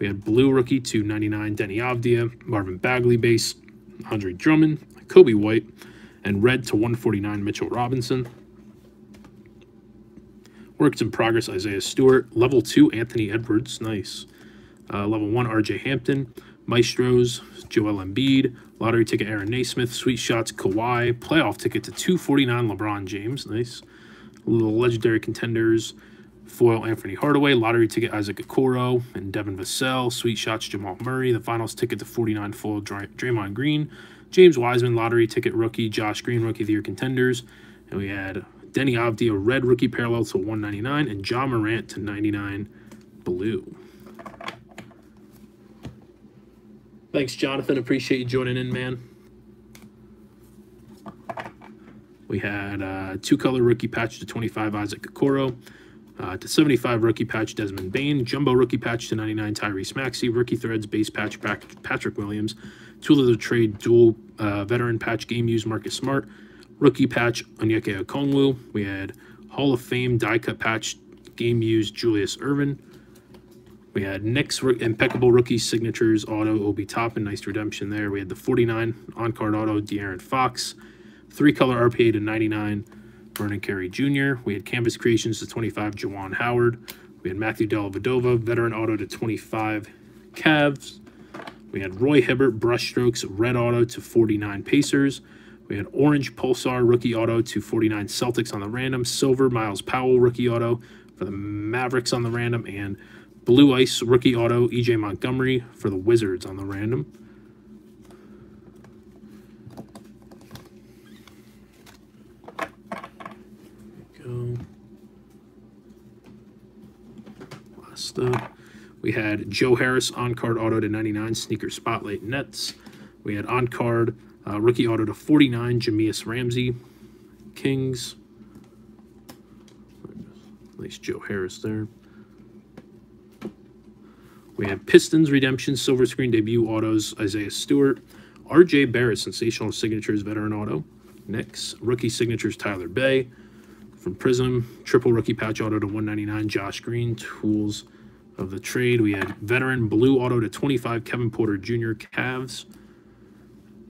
We had blue rookie to 99 Deni Avdija, Marvin Bagley base, Andre Drummond, Coby White, and red to 149 Mitchell Robinson. Works in progress Isaiah Stewart. Level 2 Anthony Edwards. Nice. Uh, level 1 RJ Hampton. Maestros Joel Embiid. Lottery ticket Aaron Nesmith. Sweet shots Kawhi. Playoff ticket to 249 LeBron James. Nice. Little legendary contenders Foil Anthony Hardaway, lottery ticket Isaac Okoro and Devin Vassell, sweet shots Jamal Murray, the finals ticket to 49 full Dray- Draymond Green, James Wiseman, lottery ticket rookie Josh Green, rookie of the year contenders, and we had Deni Avdija, red rookie parallel to 199, and John Morant to 99 blue. Thanks, Jonathan. Appreciate you joining in, man. We had uh, two color rookie patch to 25 Isaac Okoro, uh, to 75 rookie patch Desmond Bane, jumbo rookie patch to 99 Tyrese Maxey, rookie threads base patch Patrick Williams, tool of the trade dual uh, veteran patch game use Marcus Smart, rookie patch Onyeka Okongwu. We had Hall of Fame die cut patch game use Julius Erving. We had Knicks roo- impeccable rookie signatures auto Obi Toppin, nice redemption there. We had the 49 on card auto De'Aaron Fox, three color RPA to 99 Vernon Carey Jr. We had Canvas Creations to 25 Juwan Howard. We had Matthew Dellavedova, veteran auto to 25 Cavs. We had Roy Hibbert, brushstrokes, red auto to 49 Pacers. We had orange Pulsar, rookie auto to 49 Celtics on the random. Silver, Myles Powell, rookie auto for the Mavericks on the random. And blue ice, rookie auto, EJ Montgomery for the Wizards on the random. Last up. We had Joe Harris on card auto to 99 sneaker spotlight Nets. We had on card uh, rookie auto to 49 Jahmi'us Ramsey Kings. Nice Joe Harris there. We have Pistons redemption silver screen debut autos Isaiah Stewart, RJ Barrett sensational signatures veteran auto. Knicks rookie signatures Tyler Bey from Prizm triple rookie patch auto to 199 Josh Green tools of the trade. We had veteran blue auto to 25 Kevin Porter Jr. Cavs.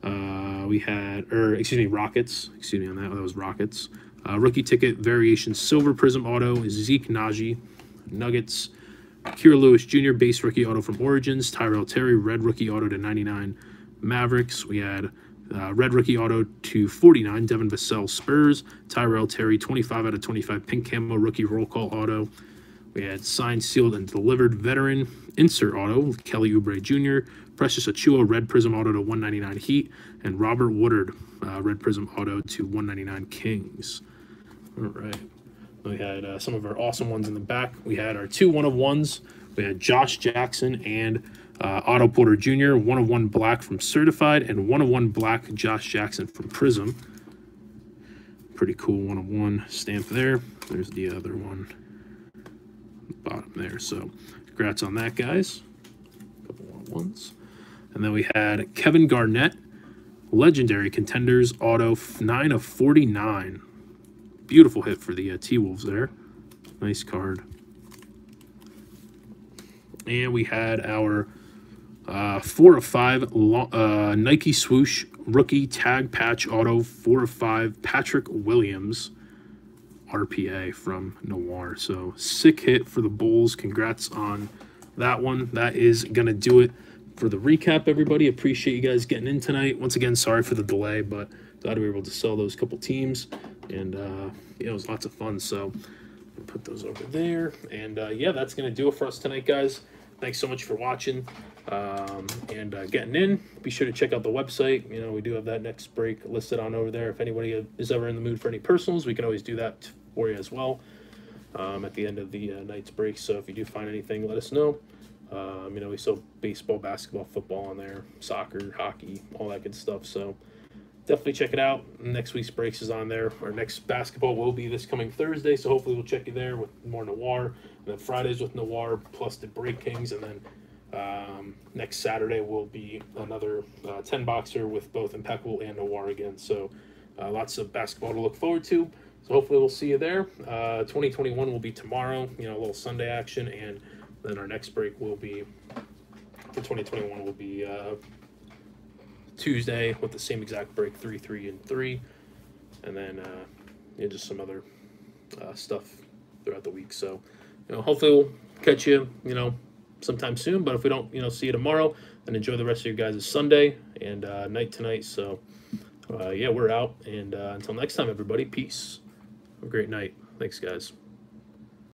Uh, we had, or excuse me, Rockets. Excuse me on that. That was Rockets. Uh, rookie ticket variation silver Prizm auto Zeke Nnaji Nuggets. Kira Lewis Jr. base rookie auto from Origins. Tyrell Terry red rookie auto to 99 Mavericks. We had uh, red rookie auto to 49 Devin Vassell Spurs. Tyrell Terry 25 out of 25 pink camo rookie roll call auto. We had signed, sealed, and delivered veteran insert auto Kelly Oubre Jr., Precious Achiuwa red Prizm auto to 199 Heat, and Robert Woodard uh, red Prizm auto to 199 Kings. All right. We had uh, some of our awesome ones in the back. We had our two one of ones. We had Josh Jackson and uh, Otto Porter Jr., one of one black from Certified, and one of one black Josh Jackson from Prizm. Pretty cool one of one stamp there. There's the other one bottom there. So congrats on that, guys. couple more ones. And then we had Kevin Garnett, legendary contenders auto, 9 of 49. Beautiful hit for the uh, T Wolves there. Nice card. And we had our uh, 4 of 5 uh, Nike swoosh rookie tag patch auto, 4 of 5 Patrick Williams. RPA from Noir. So sick hit for the Bulls. Congrats on that one. That is gonna do it for the recap. Everybody, appreciate you guys getting in tonight. Once again, sorry for the delay, but glad we were able to sell those couple teams, and uh, yeah, it was lots of fun. So put those over there, and uh, yeah, that's gonna do it for us tonight, guys. Thanks so much for watching um, and uh, getting in. Be sure to check out the website. You know, we do have that next break listed on over there. If anybody is ever in the mood for any personals, we can always do that for you as well um, at the end of the uh, night's break. So if you do find anything, let us know. Um, you know, we sell baseball, basketball, football on there, soccer, hockey, all that good stuff. So definitely check it out. Next week's breaks is on there. Our next basketball will be this coming Thursday. So hopefully we'll check you there with more Noir. And then Fridays with Noir plus the Break Kings. And then um, next Saturday will be another uh, 10 boxer with both Impeccable and Noir again. So uh, lots of basketball to look forward to. So hopefully we'll see you there. Uh, 2021 will be tomorrow, you know, a little Sunday action. And then our next break will be for 2021 will be uh, Tuesday with the same exact break, 3, 3, and 3. And then uh, yeah, just some other uh, stuff throughout the week. So, you know, hopefully we'll catch you, you know, sometime soon. But if we don't, you know, see you tomorrow, then enjoy the rest of your guys' Sunday and uh, night tonight. So, uh, yeah, we're out. And uh, until next time, everybody, peace. Have a great night. Thanks, guys.